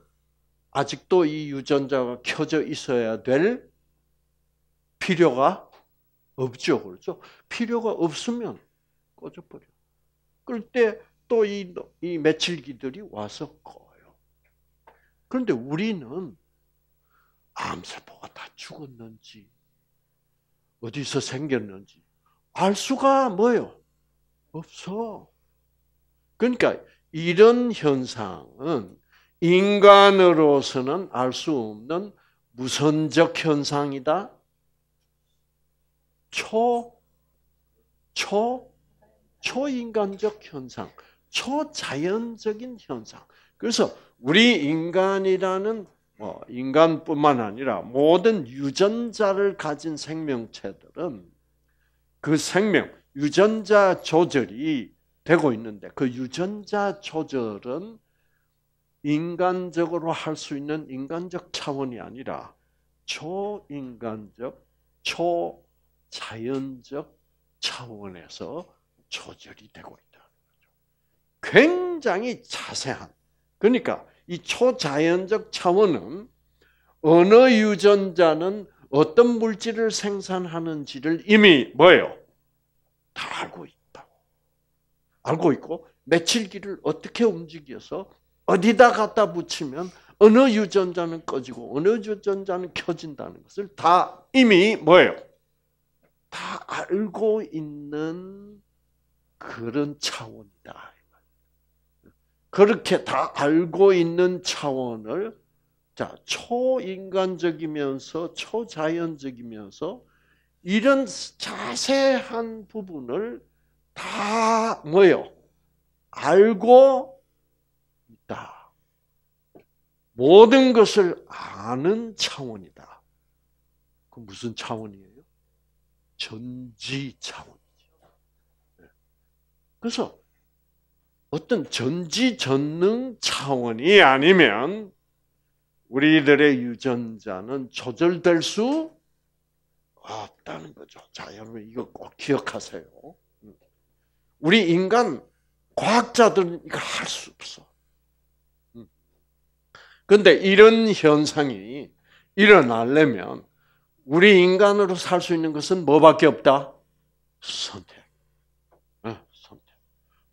Speaker 1: 아직도 이 유전자가 켜져 있어야 될 필요가 없죠. 그렇죠? 필요가 없으면 꺼져버려. 그럴 때 또 이 이 며칠기들이 와서 꺼요. 그런데 우리는 암세포가 다 죽었는지 어디서 생겼는지 알 수가 뭐요? 없어. 그러니까 이런 현상은 인간으로서는 알 수 없는 무선적 현상이다. 초, 초, 초인간적 현상, 초자연적인 현상. 그래서 우리 인간이라는 뭐 인간뿐만 아니라 모든 유전자를 가진 생명체들은 그 생명, 유전자 조절이 되고 있는데 그 유전자 조절은 인간적으로 할 수 있는 인간적 차원이 아니라 초인간적, 초자연적 차원에서 조절이 되고 있다. 굉장히 자세한. 그러니까 이 초자연적 차원은 어느 유전자는 어떤 물질을 생산하는지를 이미 뭐예요? 다 알고 있다고. 알고 있고 며칠기를 어떻게 움직여서 어디다 갖다 붙이면 어느 유전자는 꺼지고 어느 유전자는 켜진다는 것을 다 이미 뭐예요? 다 알고 있는 그런 차원이다. 그렇게 다 알고 있는 차원을 자 초인간적이면서 초자연적이면서 이런 자세한 부분을 다 뭐요? 알고 있다. 모든 것을 아는 차원이다. 그 무슨 차원이에요? 전지. 네. 그래서 어떤 전지전능 차원이 아니면 우리들의 유전자는 조절될 수 없다는 거죠. 자, 여러분 이거 꼭 기억하세요. 우리 인간 과학자들은 이거 할 수 없어. 그런데 이런 현상이 일어나려면 우리 인간으로 살 수 있는 것은 뭐밖에 없다? 선택.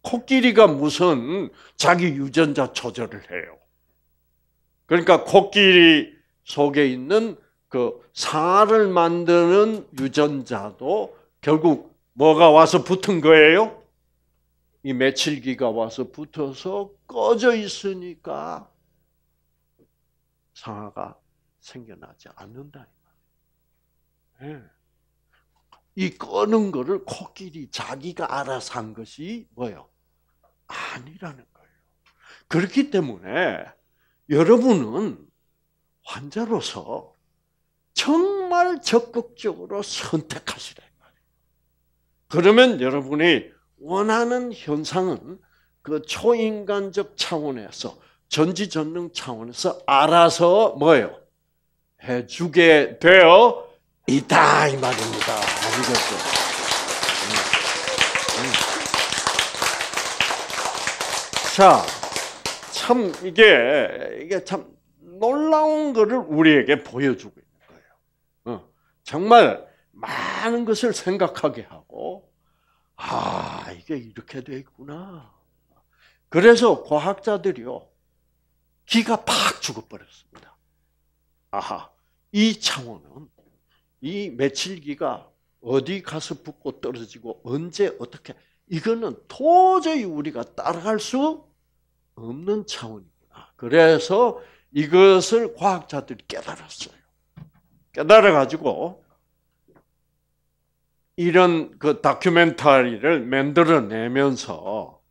Speaker 1: 코끼리가 무슨 자기 유전자 조절을 해요. 그러니까 코끼리 속에 있는 그 살을 만드는 유전자도 결국 뭐가 와서 붙은 거예요? 이 메칠기가 와서 붙어서 꺼져 있으니까 상아가 생겨나지 않는다. 네. 이 꺼는 거를 코끼리 자기가 알아서 한 것이 뭐예요? 아니라는 거예요. 그렇기 때문에 여러분은 환자로서 정말 적극적으로 선택하시라. 그러면 여러분이 원하는 현상은 그 초인간적 차원에서 전지전능 차원에서 알아서 뭐예요? 해주게 되어 있다 이 말입니다. 음. 자, 참 이게 이게 참 놀라운 것을 우리에게 보여주고 있는 거예요. 어, 정말 많은 것을 생각하게 하고 아 이게 이렇게 돼 있구나. 그래서 과학자들이요 기가 팍 죽어버렸습니다. 아하 이 창호는 이 며칠기가 어디 가서 붙고 떨어지고 언제 어떻게 이거는 도저히 우리가 따라갈 수 없는 차원이구나. 그래서 이것을 과학자들이 깨달았어요. 깨달아 가지고 이런 그 다큐멘터리를 만들어내면서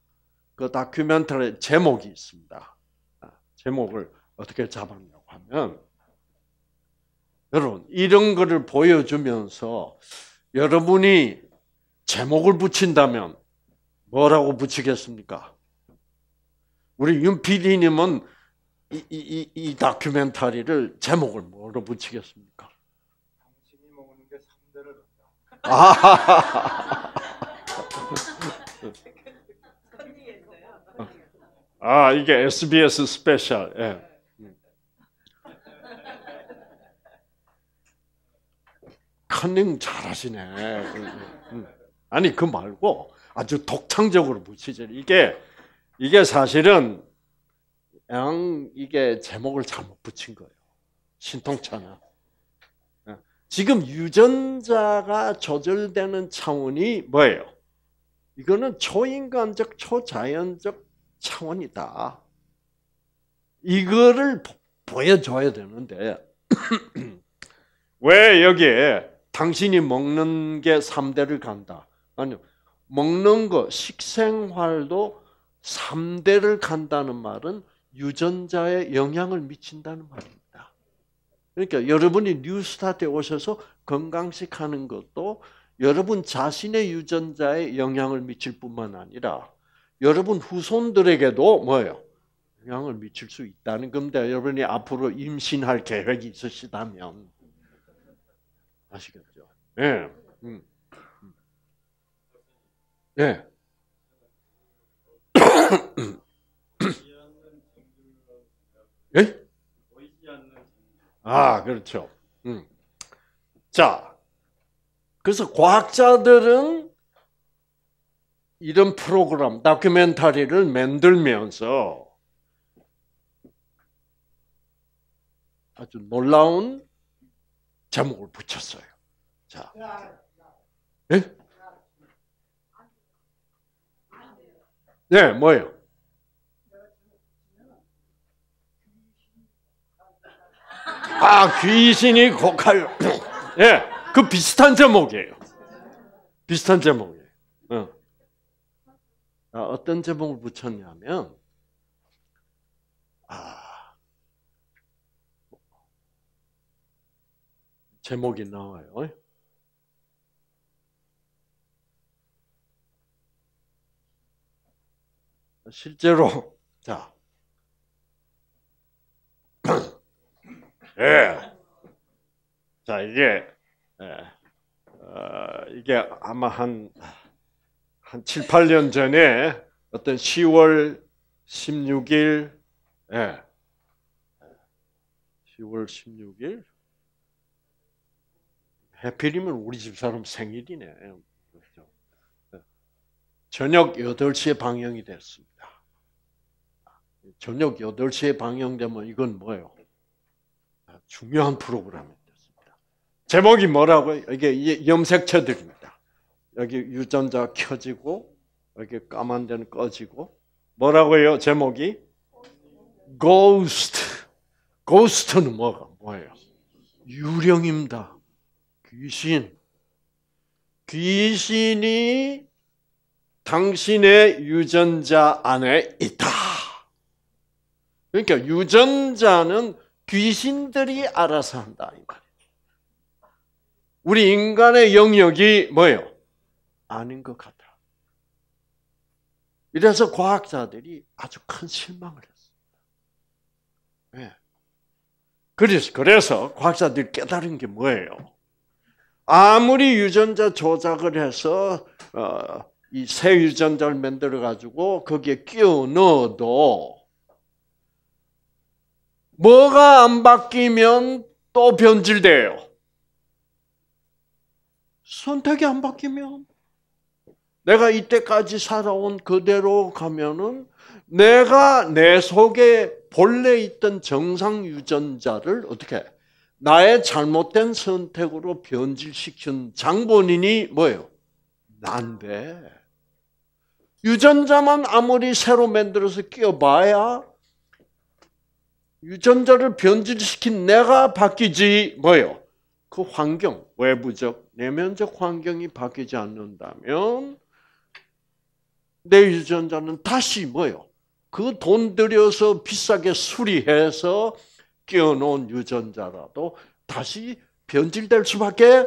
Speaker 1: 그 다큐멘터리 제목이 있습니다. 아, 제목을 어떻게 잡았냐고 하면 여러분 이런 거를 보여주면서 여러분이 제목을 붙인다면 뭐라고 붙이겠습니까? 우리 윤 PD님은 이, 이, 이, 다큐멘터리를 제목을 뭐로 붙이겠습니까? 당신이 먹는 게 3대를 아, (laughs) 아 이게 SBS 스페셜. 예. 컨닝 잘하시네. 아니 그 말고 아주 독창적으로 붙이죠. 이게 이게 사실은 양 이게 제목을 잘못 붙인 거예요. 신통차나. 예. 지금 유전자가 조절되는 차원이 뭐예요? 이거는 초인간적, 초자연적 차원이다. 이거를 보여줘야 되는데 (clears throat) 왜 여기에 당신이 먹는 게 3대를 간다. 아니요. 먹는 거, 식생활도 3대를 간다는 말은 유전자에 영향을 미친다는 말입니다. 그러니까 여러분이 뉴스타트에 오셔서 건강식 하는 것도 여러분 자신의 유전자에 영향을 미칠 뿐만 아니라 여러분 후손들에게도 뭐예요? 영향을 미칠 수 있다는 겁니다. 여러분이 앞으로 임신할 계획이 있으시다면 아시겠죠? 예. 네. 음. 네. (coughs) 예? 아, 그렇죠. 음. 자, 그래서 과학자들은 이런 프로그램, 다큐멘터리를 만들면서 아주 놀라운 제목을 붙였어요. 자, 예? 네, 뭐예요? 아, 귀신이 고칼. 예, 그 비슷한 제목이에요. 비슷한 제목이에요. 어. 아, 어떤 제목을 붙였냐면, 아, 제목이 나와요. 실제로, (laughs) 자, 예. 자, 이게, 예. 어, 이게 아마 한, 한 7, 8년 전에 어떤 10월 16일, 예. 10월 16일? 해필이면 우리 집 사람 생일이네. 저녁 8시에 방영이 됐습니다. 저녁 8시에 방영되면 이건 뭐예요? 중요한 프로그램이 됐습니다. 제목이 뭐라고? 이게 염색체들입니다. 여기 유전자 켜지고 여기 까만 데는 꺼지고 뭐라고요? 제목이 Ghost. Ghost는 뭐가 뭐예요? 유령입니다. 귀신. 귀신이 당신의 유전자 안에 있다. 그러니까 유전자는 귀신들이 알아서 한다. 우리 인간의 영역이 뭐예요? 아닌 것 같아. 이래서 과학자들이 아주 큰 실망을 했습니다. 네. 그래서, 그래서 과학자들이 깨달은 게 뭐예요? 아무리 유전자 조작을 해서 어, 이새 유전자를 만들어 가지고 거기에 끼워 넣어도 뭐가 안 바뀌면 또 변질돼요. 선택이 안 바뀌면 내가 이때까지 살아온 그대로 가면은 내가 내 속에 본래 있던 정상 유전자를 어떻게 나의 잘못된 선택으로 변질시킨 장본인이 뭐예요? 난데 유전자만 아무리 새로 만들어서 끼워봐야 유전자를 변질시킨 내가 바뀌지 뭐요? 그 환경, 외부적, 내면적 환경이 바뀌지 않는다면 내 유전자는 다시 뭐요? 그 돈 들여서 비싸게 수리해서 끼워놓은 유전자라도 다시 변질될 수밖에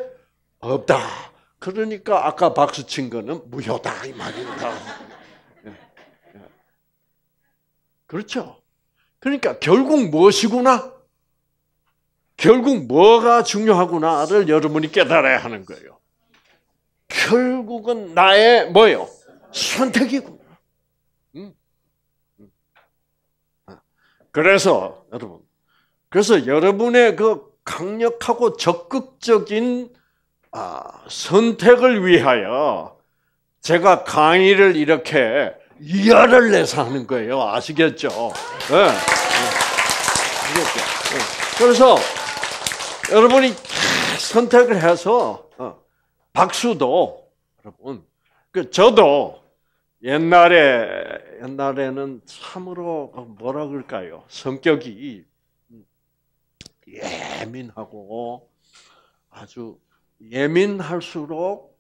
Speaker 1: 없다. 그러니까 아까 박수 친 거는 무효다 이 말입니다. 예, 예. 그렇죠? 그러니까 결국 무엇이구나? 결국 뭐가 중요하구나를 여러분이 깨달아야 하는 거예요. 결국은 나의 뭐요? 선택이구나. 음. 음. 아. 그래서 여러분, 그래서 여러분의 그 강력하고 적극적인 아, 선택을 위하여 제가 강의를 이렇게 이하를 내서 하는 거예요. 아시겠죠? 네. 그래서 여러분이 선택을 해서 어, 박수도 여러분 그 저도 옛날에 옛날에는 참으로 뭐라 그럴까요? 성격이 예민하고 아주 예민할수록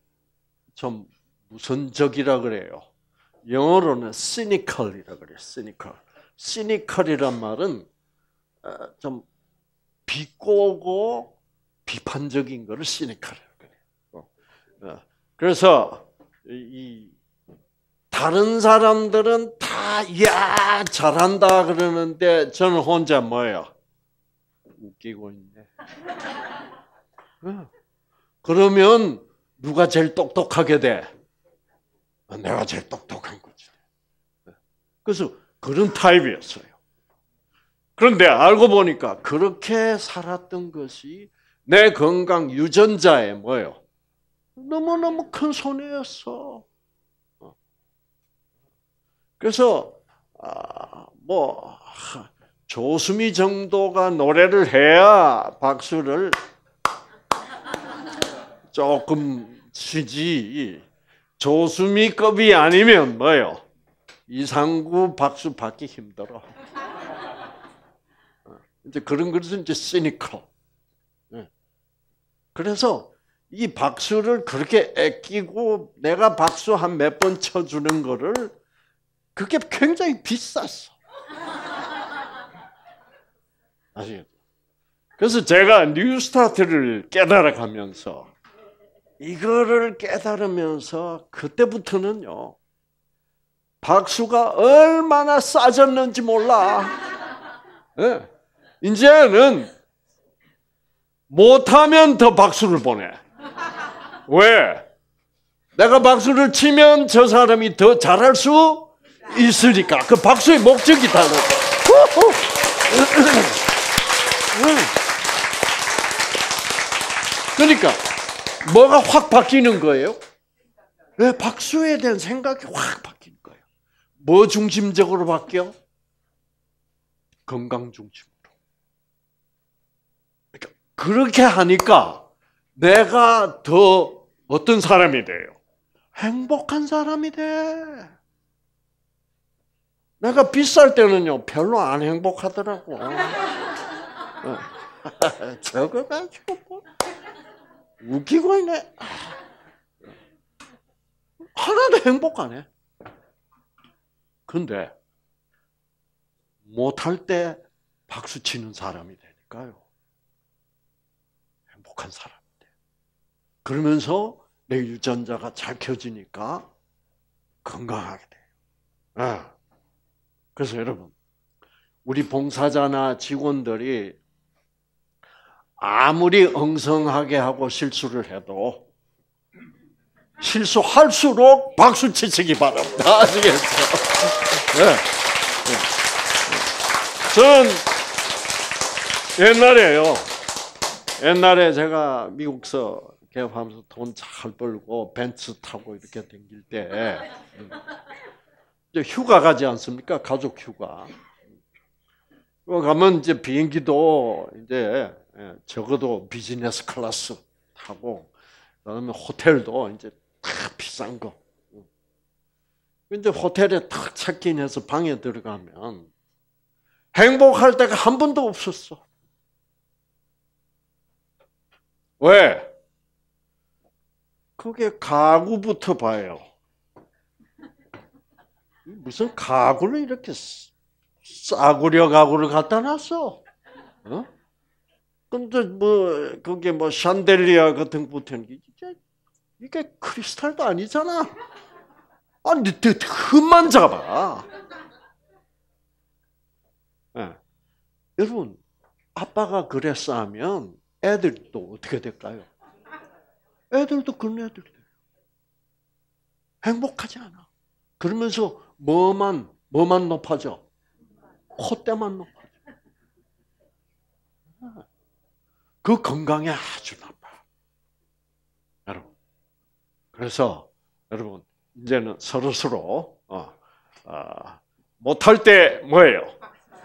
Speaker 1: 좀 무선적이라 그래요. 영어로는 cynical이라 그래요. cynical. cynical이란 말은 어, 좀 비꼬고 비판적인 것을 cynical이라고 그래요. 어, 그래서 이 다른 사람들은 다, 야 잘한다 그러는데 저는 혼자 뭐예요? 웃기고 있네. 어. 그러면 누가 제일 똑똑하게 돼? 아, 내가 제일 똑똑한 거지. 그래서 그런 타입이었어요. 그런데 알고 보니까 그렇게 살았던 것이 내 건강 유전자에 뭐예요? 너무너무 큰 손해였어. 어. 그래서 아, 뭐 조수미 정도가 노래를 해야 박수를 조금 치지. 조수미급이 아니면 뭐요? 이상구 박수 받기 힘들어. 어, 이제 그런 것은 이제 시니컬. 예. 그래서 이 박수를 그렇게 애끼고 내가 박수 한 몇 번 쳐주는 거를 그게 굉장히 비쌌어. 아시겠죠? 그래서 제가 뉴스타트를 깨달아가면서 이거를 깨달으면서 그때부터는요. 박수가 얼마나 싸졌는지 몰라. 네. 이제는 못하면 더 박수를 보내. 왜? 내가 박수를 치면 저 사람이 더 잘할 수 있으니까. 그 박수의 목적이 달라. (laughs) 그러니까 뭐가 확 바뀌는 거예요? 왜 박수에 대한 생각이 확 바뀌는 거예요? 뭐 중심적으로 바뀌어? 건강 중심으로. 그러니까 그렇게 하니까 내가 더 어떤 사람이 돼요? 행복한 사람이 돼. 내가 비쌀 때는요, 별로 안 행복하더라고. 저거 가지고 뭐. 웃기고 있네. 하나도 행복 안 해. 근데 못할 때 박수 치는 사람이 되니까요. 행복한 사람이 돼. 그러면서 내 유전자가 잘 켜지니까 건강하게 돼요. 네. 그래서 여러분, 우리 봉사자나 직원들이 아무리 엉성하게 하고 실수를 해도 실수할수록 박수 치시기 바랍니다. (laughs) 아시겠죠? 네. 네. 저는 옛날에요. 옛날에 제가 미국서 개업하면서 돈 잘 벌고 벤츠 타고 이렇게 다닐 때 휴가 가지 않습니까? 가족 휴가. 가면 이제 비행기도 이제 예, 적어도 비즈니스 클래스 타고 그다음에 호텔도 이제 다 비싼 거. 근데 호텔에 탁 체크인해서 방에 들어가면 행복할 때가 한 번도 없었어. 왜? 그게 가구부터 봐요. 무슨 가구를 이렇게 싸구려 가구를 갖다 놨어? 어? 근데 뭐 그게 뭐 샨델리아 같은 거 붙은 게 이게 이게 크리스탈도 아니잖아. 아니 흠만 잡아. 네. 여러분 아빠가 그랬어 하면 애들도 어떻게 될까요? 애들도 그런 애들이 돼요. 행복하지 않아. 그러면서 뭐만 뭐만 높아져? 콧대만 높아. 그 건강에 아주 나빠. 여러분. 그래서 여러분 이제는 서로 서로 어, 어, 못할 때 뭐예요?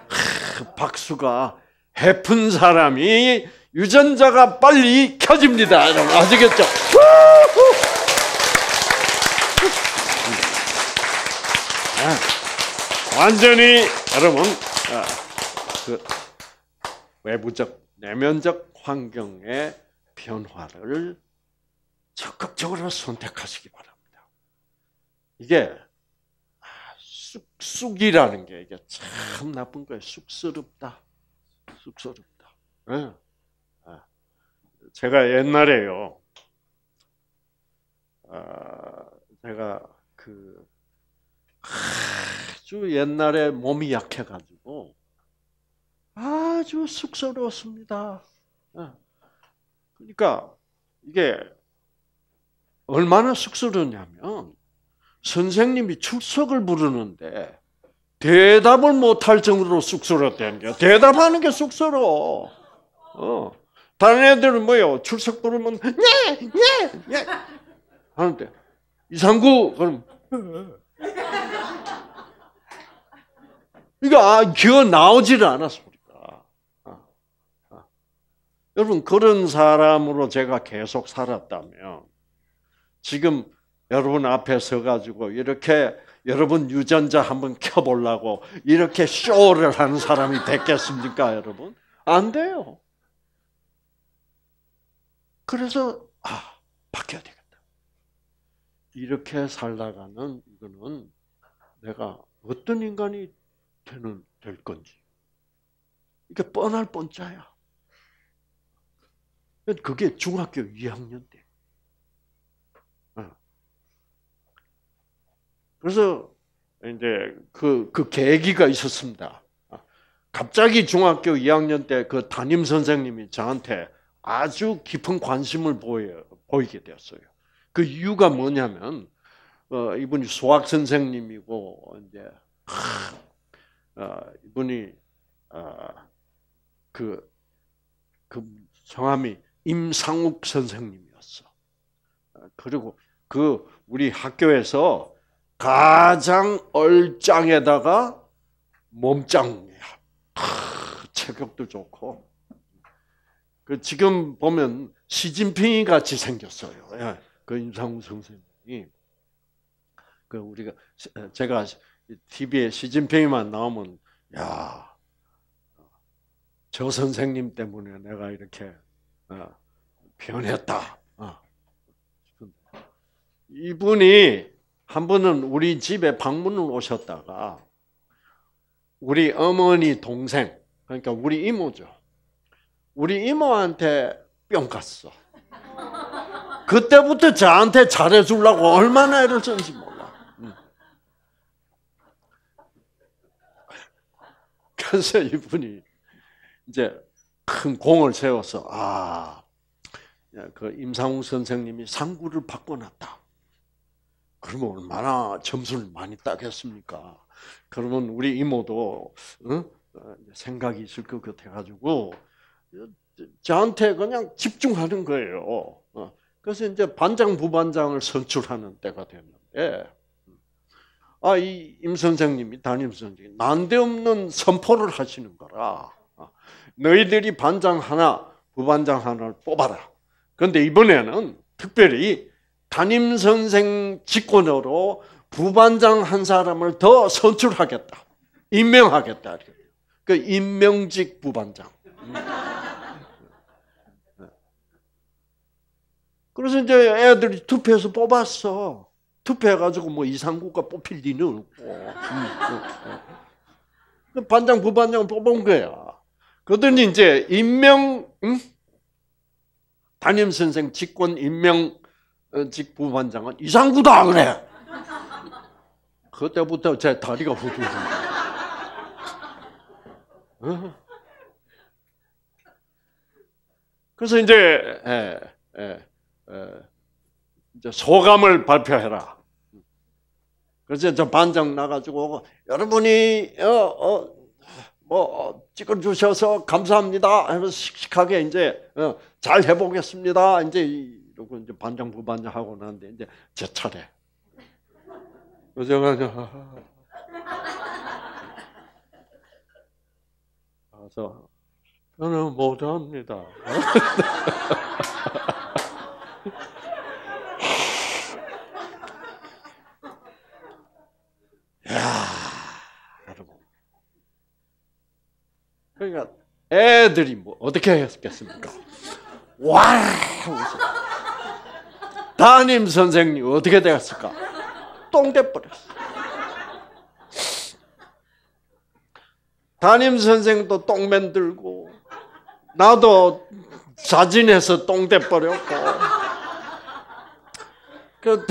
Speaker 1: 하, 박수가 해픈 사람이 유전자가 빨리 켜집니다. 여러분 아시겠죠? 아, 완전히 여러분 아, 그 외부적 내면적 환경의 변화를 적극적으로 선택하시기 바랍니다. 이게 아, 쑥쑥이라는 게 이게 참 나쁜 거예요. 쑥스럽다. 쑥스럽다. 네. 제가 옛날에요. 아, 제가 그 아주 옛날에 몸이 약해가지고 아주 쑥스러웠습니다. 어. 그러니까 이게 얼마나 쑥스러웠냐면 선생님이 출석을 부르는데 대답을 못할 정도로 쑥스러웠다는 게 대답하는 게 쑥스러워. 어. 다른 애들은 뭐요? 출석 부르면 네, 네, 네 하는데 이상구 그럼 이거 아, 기어. 아, 아. 여러분 그런 사람으로 제가 계속 살았다면 지금 여러분 앞에 서가지고 이렇게 여러분 유전자 한번 켜보려고 이렇게 쇼를 하는 사람이 됐겠습니까, 여러분? 안 돼요. 그래서 아 바뀌어야 되겠다. 이렇게 살다가는 이거는 내가 어떤 인간이 되는 될 건지 이게 뻔할 뻔짜야. 그게 중학교 2학년 때. 어. 그래서 이제 그, 그 계기가 있었습니다. 갑자기 중학교 2학년 때 그 담임 선생님이 저한테 아주 깊은 관심을 보여, 보이게 되었어요. 그 이유가 뭐냐면, 어, 이분이 수학 선생님이고, 이제, 어, 이분이, 어, 그, 그 성함이 임상욱 선생님이었어. 어, 그리고 그 우리 학교에서 가장 얼짱에다가 몸짱이야. 체격도 좋고 그 지금 보면 시진핑이 같이 생겼어요. 예, 그 임상우 선생님이 그 우리가 제가 TV에 시진핑이만 나오면 야. 저 선생님 때문에 내가 이렇게 어, 변했다. 어. 이분이 한 번은 우리 집에 방문을 오셨다가 우리 어머니 동생 그러니까 우리 이모죠. 우리 이모한테 뿅 갔어. 그때부터 저한테 잘해주려고 얼마나 애를 썼는지 몰라. 그래서 이분이 이제 큰 공을 세워서 아, 그 임상웅 선생님이 상구를 바꿔놨다. 그러면 얼마나 점수를 많이 따겠습니까? 그러면 우리 이모도 어? 생각이 있을 것 같아가지고 저한테 그냥 집중하는 거예요. 어. 그래서 이제 반장, 부반장을 선출하는 때가 됐는데, 아, 이 임 선생님이, 담임 선생님이 난데없는 선포를 하시는 거라. 어. 너희들이 반장 하나, 부반장 하나를 뽑아라. 그런데 이번에는 특별히 담임 선생 직권으로 부반장 한 사람을 더 선출하겠다. 임명하겠다. 그 임명직 부반장. 그래서 이제 애들이 투표해서 뽑았어. 투표해가지고 뭐 이상국가 뽑힐 리는 없고. 반장, 부반장 뽑은 거야. 그러더니 이제 임명, 응? 담임 선생 직권 임명 직 부반장은 이상구다 그래. 그때부터 제 다리가 후들후들. 어? 그래서 이제 예, 예. 이제 소감을 발표해라. 그래서 저 반장 나가지고 여러분이 어, 어, 뭐 찍어 주셔서 감사합니다. 하면서 씩씩하게 이제 어, 잘 해보겠습니다. 이제 이러고 이제 반장 부반장 하고 나는데 이제 제 차례. 그래서 가서 저는 못합니다. (laughs) 야, 여러분. 그러니까 애들이 뭐 어떻게 했겠습니까? 와! 담임 선생님 어떻게 되었을까? 똥돼 버렸어. 담임 선생도 똥 만들고 나도 사진에서 똥돼 버렸고 그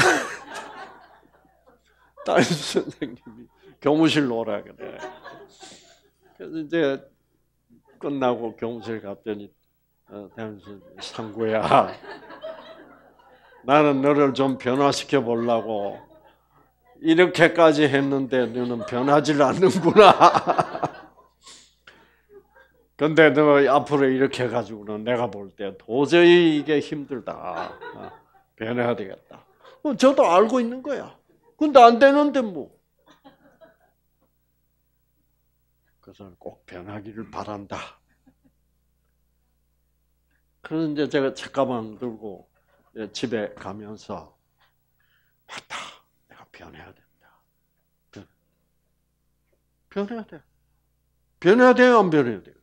Speaker 1: 담임 선생님이 교무실 오라 그래. 그래서 이제 끝나고 교무실 갔더니 어, 선생님 상구야. 나는 너를 좀 변화시켜 보려고 이렇게까지 했는데 너는 변하지 않는구나. (laughs) 근데 너 앞으로 이렇게 해가지고는 내가 볼 때 도저히 이게 힘들다. 어, 변해야 되겠다. 어, 저도 알고 있는 거야. 근데 안 되는데 뭐. 그래서 꼭 변하기를 바란다. 그래서 이제 제가 책가방 들고 집에 가면서 맞다. 내가 변해야 된다. 변해야 돼. 변해야 돼요, 안 변해야 돼요?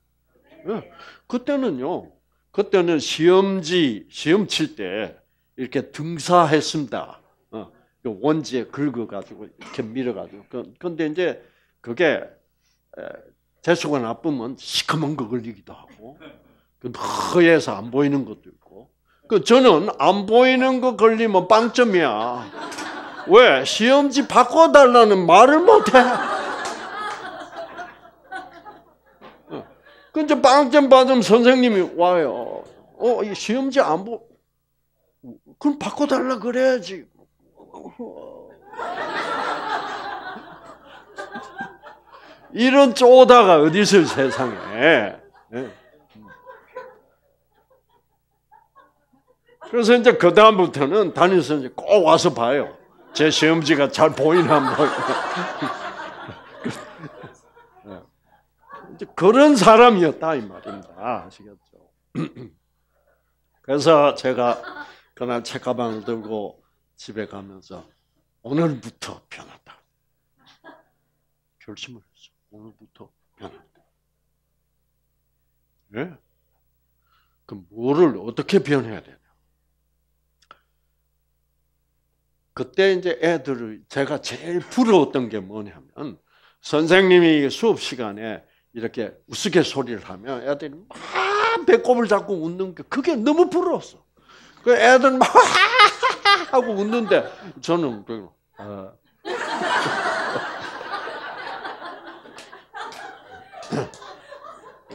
Speaker 1: 예. 그때는요. 그때는 시험지 시험 칠 때 이렇게 등사했습니다. 어, 원지에 긁어가지고 이렇게 밀어가지고. 그, 근데 이제 그게 재수가 나쁘면 시커먼 거 걸리기도 하고, 그 허해서 안 보이는 것도 있고. 그 저는 안 보이는 거 걸리면 빵점이야. 왜 시험지 바꿔달라는 말을 못해. 근데 빵점 받으면 선생님이 와요. 어, 이 시험지 안 보, 그럼 바꿔달라 그래야지. 이런 쪼다가 어디 있어요, 세상에. 네. 그래서 이제 그 다음부터는 담임 선생님 꼭 와서 봐요. 제 시험지가 잘 보이나 안 보이나. 그런 사람이었다 이 말입니다. 아시겠죠? 그래서 제가 그날 책가방을 들고 집에 가면서 오늘부터 변한다. 결심을. 오늘부터 변한다. 예? 네? 그럼 뭐를 어떻게 변해야 되냐? 그때 이제 애들을 제가 제일 부러웠던 게 뭐냐면 선생님이 수업 시간에 이렇게 우스갯소리를 하면 애들이 막 배꼽을 잡고 웃는 게 그게 너무 부러웠어. 그 애들 막 (laughs) 하고 웃는데 저는 그 어.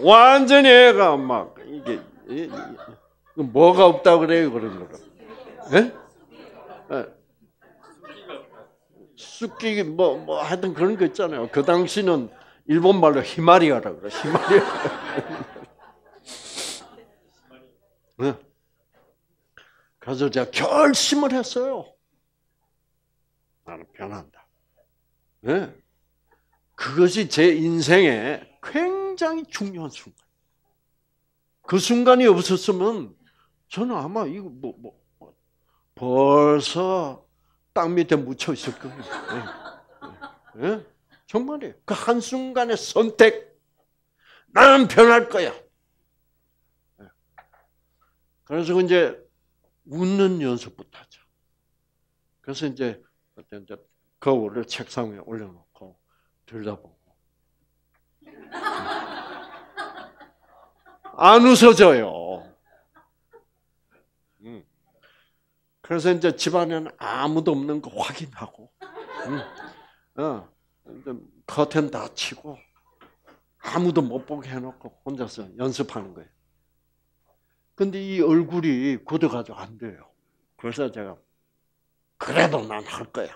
Speaker 1: 완전히 애가 막 이게 뭐가 없다 그래요 그런 거를. 예? 예. 쑥기 뭐, 뭐 하여튼 그런 거 있잖아요. 그 당시는 일본 말로 히마리아라 그래. 히마리아. 네. (laughs) 그래서 제가 결심을 했어요. 나는 변한다. 네. 그것이 제 인생에 굉장히 중요한 순간. 그 순간이 없었으면 저는 아마 이거 뭐, 뭐 벌써 땅 밑에 묻혀 있을 거예요. 네. 네. 정말이에요. 그 한순간의 선택. 나는 변할 거야. 네. 그래서 이제 웃는 연습부터 하죠. 그래서 이제 이제 거울을 책상 위에 올려놓고 들여다보고 안 웃어져요. 음. 그래서 이제 집안에는 아무도 없는 거 확인하고, 음. 어. 커튼 다 치고 아무도 못 보게 해놓고 혼자서 연습하는 거예요. 근데 이 얼굴이 굳어가지고 안 돼요. 그래서 제가 그래도 난 할 거야.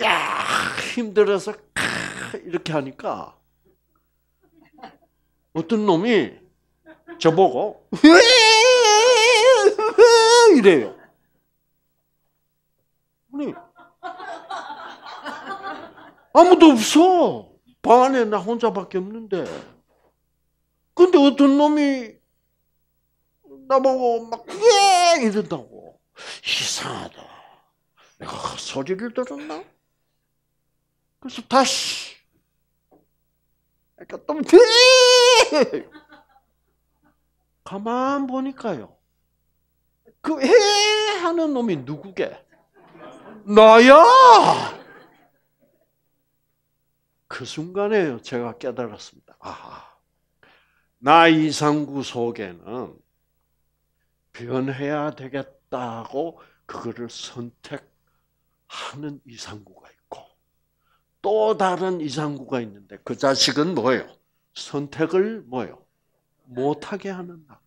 Speaker 1: 야 힘들어서 이렇게 하니까 어떤 놈이 저보고 (laughs) 이래요. 아니 아무도 없어. 방 안에 나 혼자밖에 없는데. 근데 어떤 놈이 나보고 막, 예! 이런다고. 이상하다. 내가 소리를 들었나? 그래서 다시. 그러니까 또, 예! 가만 보니까요. 그, 해! 하는 놈이 누구게? 나야! 그 순간에 제가 깨달았습니다. 아, 나 이상구 속에는 변해야 되겠다고 그거를 선택하고 하는 이상구가 있고 또 다른 이상구가 있는데 그 자식은 뭐예요? 선택을 뭐예요? 못하게 하는 나.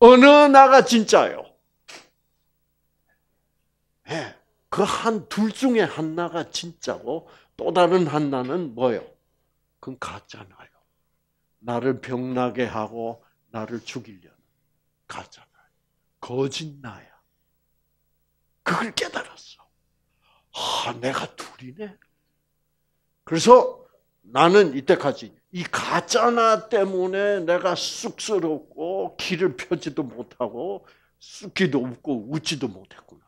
Speaker 1: 어느 나가 진짜요? 네, 그한 둘 중에 하나가 진짜고 또 다른 하나는 뭐예요? 그건 가짜나요. 나를 병나게 하고 나를 죽이려는 가짜나요. 거짓 나야. 그걸 깨달았어. 아, 내가 둘이네. 그래서 나는 이때까지 이 가짜나 때문에 내가 쑥스럽고 길을 펴지도 못하고 쑥기도 없고 웃지도 못했구나.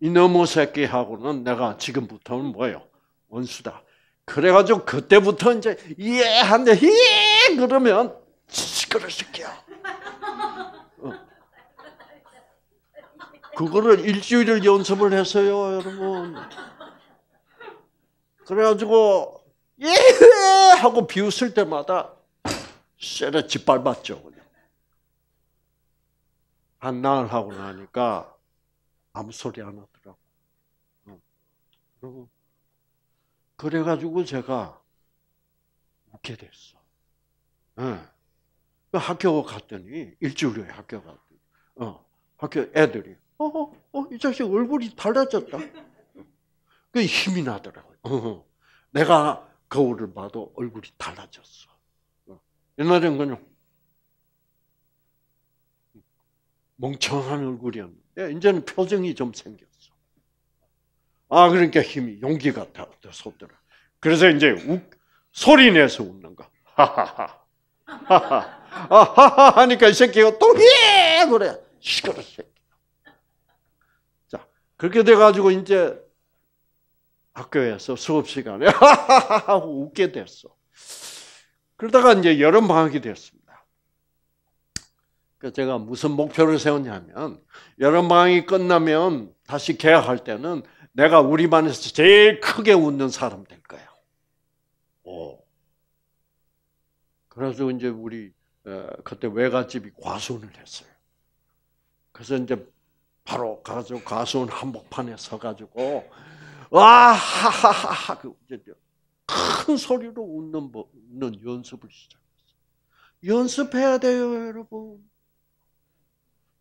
Speaker 1: 이놈의 새끼하고는 내가 지금부터는 뭐예요? 원수다. 그래가지고 그때부터 이제 이해한데 예 그러면 시끄러 새끼야. 그거를 일주일을 연습을 했어요, 여러분. 그래가지고 예 하고 비웃을 때마다 쇠를 짓밟았죠, 그냥. 한 날 하고 나니까 아무 소리 안 하더라고. 어. 그래가지고 제가 웃게 됐어. 네. 학교 갔더니 일주일 후에 학교 갔더니 어, 학교 애들이 어, 어, 어, 이 자식 얼굴이 달라졌다. 그 힘이 나더라고요. 어, 내가 거울을 봐도 얼굴이 달라졌어. 어. 옛날엔 그냥 멍청한 얼굴이었는데 이제는 표정이 좀 생겼어. 아 그러니까 힘이 용기가 더 솟더라. 그래서 이제 우, 소리 내서 웃는 거. 하하하. 하하. 하하 하니까 이 새끼가 또예 그래. 시끄러 새끼. 자 그렇게 돼가지고 이제 학교에서 수업 시간에 (laughs) 웃게 됐어. 그러다가 이제 여름 방학이 됐습니다. 그 제가 무슨 목표를 세웠냐면 여름 방학이 끝나면 다시 개학할 때는 내가 우리 반에서 제일 크게 웃는 사람 될 거야. 오. 그래서 이제 우리 그때 외갓집이 과수원을 했어요. 그래서 이제 바로 가서 과수원 한복판에 서가지고 와 하하하하 그큰 소리로 웃는 웃는 연습을 시작했어요. 연습해야 돼요, 여러분.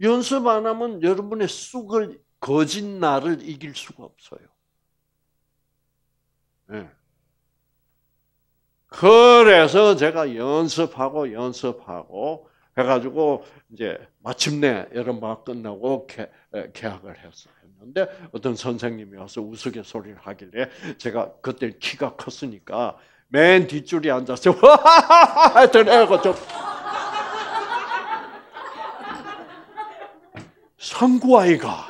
Speaker 1: 연습 안 하면 여러분의 쑥을 거짓 나를 이길 수가 없어요. 네. 그래서 제가 연습하고 연습하고 해가지고 이제 마침내 여름방학 끝나고 개, 계약을 했어 했는데 어떤 선생님이 와서 우스갯소리를 하길래 제가 그때 키가 컸으니까 맨 뒷줄에 앉아서 (laughs) 와하하하 했더니 좀 상구아이가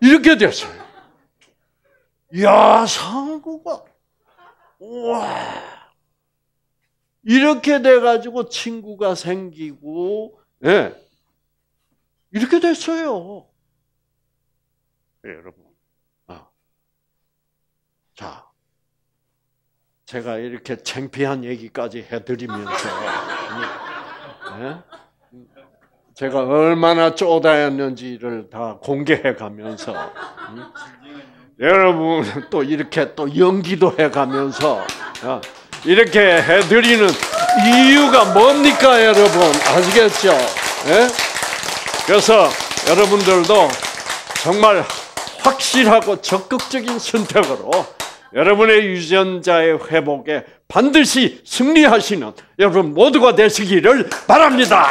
Speaker 1: 이렇게 됐어요. 야 상구가 와 이렇게 돼가지고 친구가 생기고 예 이렇게 됐어요. 네, 여러분. 아. 자, 제가 이렇게 창피한 얘기까지 해드리면서 네? 제가 얼마나 쪼다였는지를 다 공개해 가면서 음? 여러분 또 이렇게 또 연기도 해 가면서 어, 이렇게 해드리는 이유가 뭡니까 여러분 아시겠죠? 예? 그래서 여러분들도 정말 확실하고 적극적인 선택으로 여러분의 유전자의 회복에 반드시 승리하시는 여러분 모두가 되시기를 바랍니다.